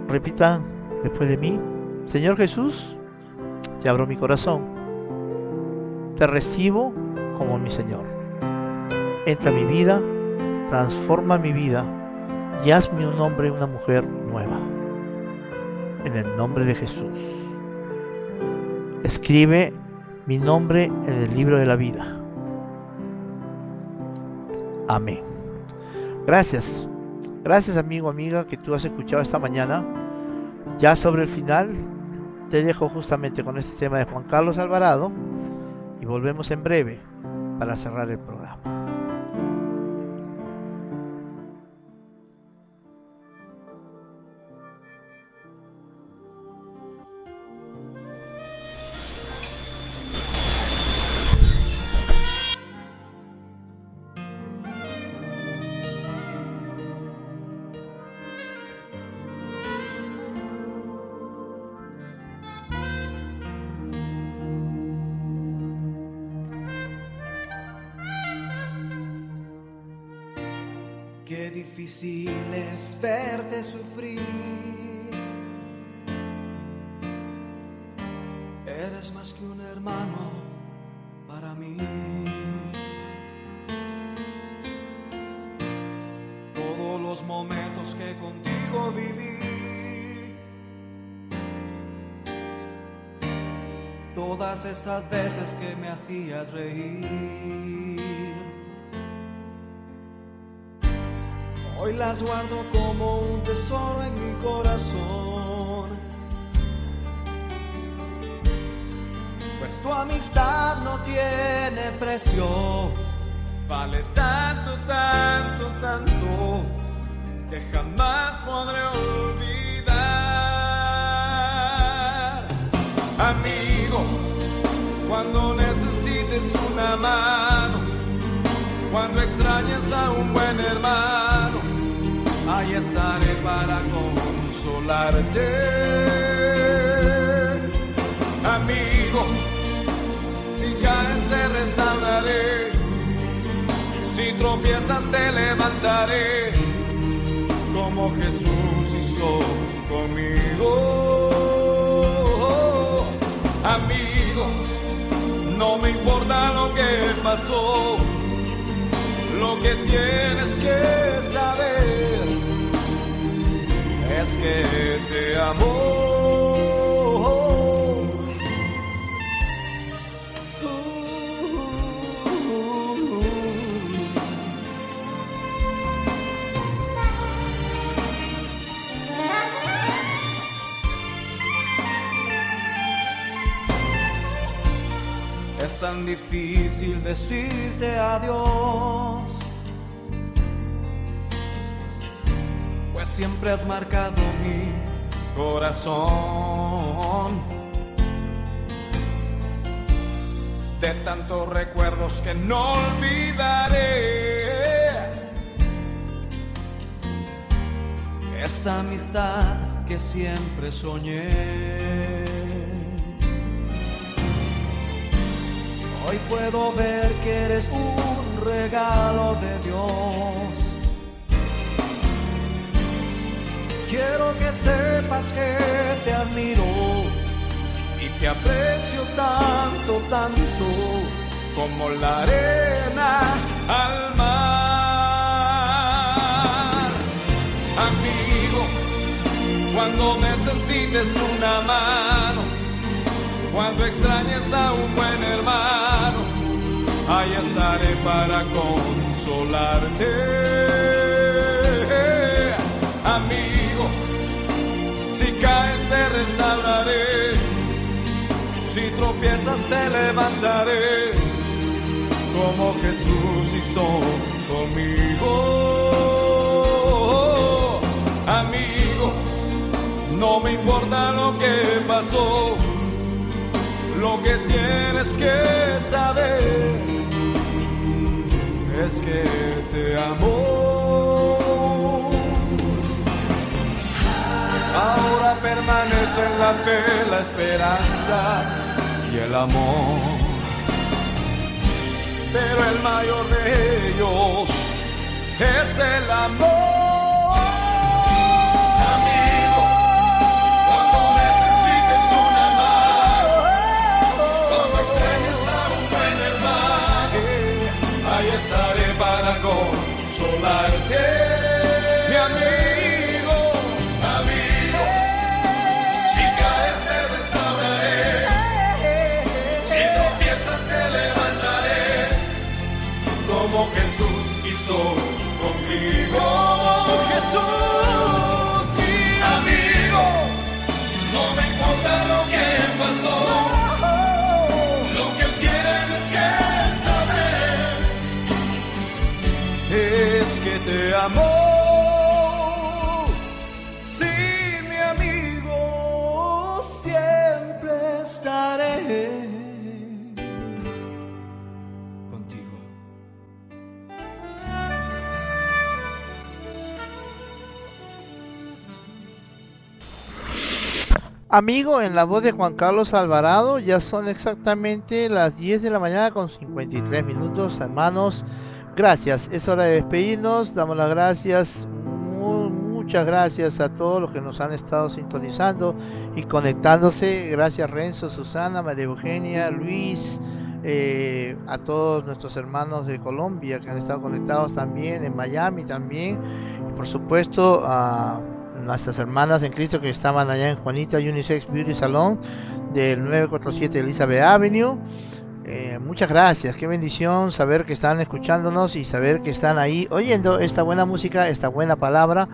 repitan después de mí, Señor Jesús, te abro mi corazón te recibo como mi Señor. Entra a mi vida, transforma mi vida y hazme un hombre una mujer nueva. En el nombre de Jesús. Escribe mi nombre en el libro de la vida. Amén. Gracias. Gracias amigo, amiga que tú has escuchado esta mañana. Ya sobre el final te dejo justamente con este tema de Juan Carlos Alvarado y volvemos en breve para cerrar el programa. Verte sufrir. Eres más que un hermano para mí. Todos los momentos que contigo viví. Todas esas veces que me hacías reír. Hoy las guardo como un tesoro en mi corazón. Pues tu amistad no tiene precio. Vale tanto, tanto, tanto que jamás podré olvidar. Amigo, cuando necesites una mano, cuando extrañes a un buen hermano, ahí estaré para consolarte. Amigo, si caes te restauraré, si tropiezas te levantaré, como Jesús hizo conmigo. Amigo, no me importa lo que pasó lo que tienes que saber es que te amo. Es tan difícil decirte adiós. Siempre has marcado mi corazón. De tantos recuerdos que no olvidaré. Esta amistad que siempre soñé. Hoy puedo ver que eres un regalo de Dios. Quiero que sepas que te admiro y te aprecio tanto, tanto como la arena al mar. Amigo, cuando necesites una mano cuando extrañes a un buen hermano, ahí estaré para consolarte. Amigo, caes te restauraré, si tropiezas te levantaré, como Jesús hizo conmigo. Amigo, no me importa lo que pasó lo que tienes que saber es que te amo. Ahora permanece en la fe, la esperanza y el amor. Pero el mayor de ellos es el amor. Te amo. Sí, mi amigo, siempre estaré contigo. Amigo, en la voz de Juan Carlos Alvarado, ya son exactamente las 10 de la mañana con 53 minutos, hermanos. Gracias, es hora de despedirnos. Damos las gracias, mu- muchas gracias a todos los que nos han estado sintonizando y conectándose. Gracias Renzo, Susana, María Eugenia, Luis, eh, a todos nuestros hermanos de Colombia que han estado conectados también, en Miami también. Y por supuesto a nuestras hermanas en Cristo que estaban allá en Juanita Unisex Beauty Salon del 947 Elizabeth Avenue. Eh, muchas gracias, qué bendición saber que están escuchándonos y saber que están ahí oyendo esta buena música, esta buena palabra.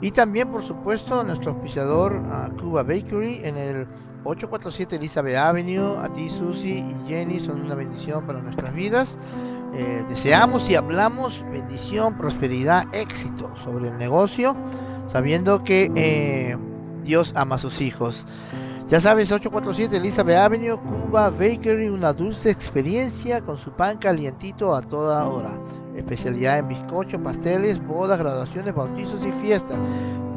Y también, por supuesto, nuestro auspiciador ah, Cuba Bakery en el 847 Elizabeth Avenue. A ti, Susi y Jenny, son una bendición para nuestras vidas. Eh, deseamos y hablamos bendición, prosperidad, éxito sobre el negocio, sabiendo que eh, Dios ama a sus hijos. Ya sabes, 847 Elizabeth Avenue, Cuba Bakery, una dulce experiencia con su pan calientito a toda hora. Especialidad en bizcocho, pasteles, bodas, graduaciones, bautizos y fiestas.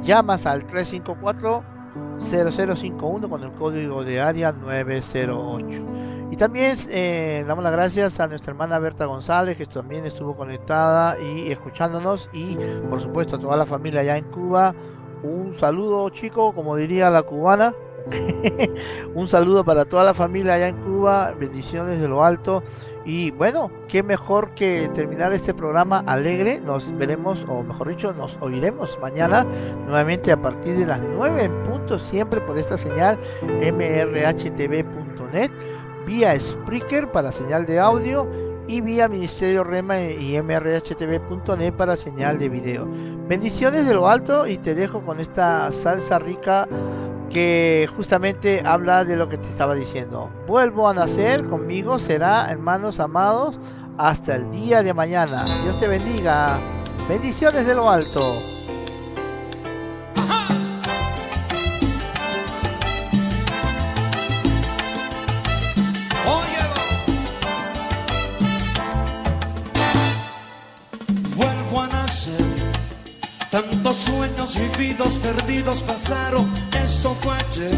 Llamas al 354-0051 con el código de área 908. Y también eh, damos las gracias a nuestra hermana Berta González, que también estuvo conectada y escuchándonos. Y por supuesto a toda la familia allá en Cuba. Un saludo, chico, como diría la cubana. un saludo para toda la familia allá en Cuba. Bendiciones de lo alto. Y bueno, qué mejor que terminar este programa alegre. Nos veremos, o mejor dicho, nos oiremos mañana nuevamente a partir de las 9 en punto, siempre por esta señal mrhtv.net, vía Spreaker para señal de audio y vía Ministerio Rema y mrhtv.net para señal de video. Bendiciones de lo alto y te dejo con esta salsa rica que justamente habla de lo que te estaba diciendo. Vuelvo a nacer conmigo, será, hermanos amados, hasta el día de mañana. Dios te bendiga. Bendiciones de lo alto. Tantos sueños vividos, perdidos pasaron. Eso fue ayer.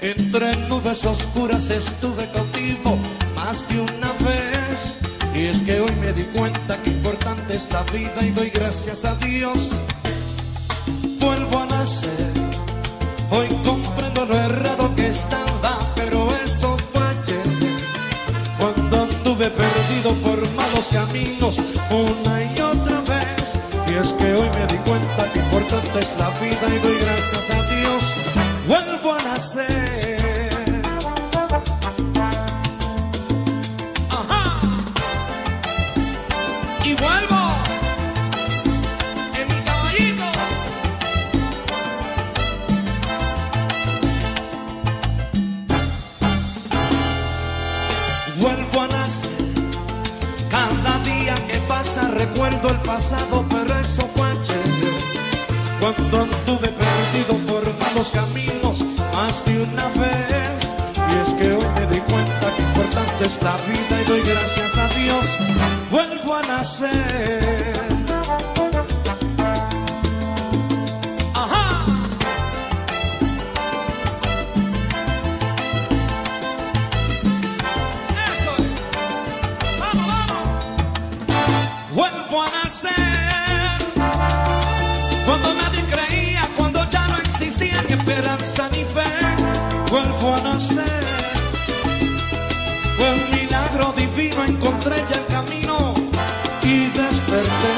Entre nubes oscuras estuve cautivo más de una vez. Y es que hoy me di cuenta que importante es la vida y doy gracias a Dios. Vuelvo a nacer. Hoy comprendo lo errado que estaba, pero eso fue ayer. Cuando anduve perdido por malos caminos una y otra vez. Y es que hoy me di cuenta que importante es la vida y doy gracias a Dios. Vuelvo a nacer. Ajá. Y vuelvo en mi caballito. Vuelvo a nacer. Cada día que pasa recuerdo el pasado, más de una vez. Y es que hoy me di cuenta que importante es la vida y doy gracias a Dios. Vuelvo a nacer. Divino, encontré ya el camino y desperté.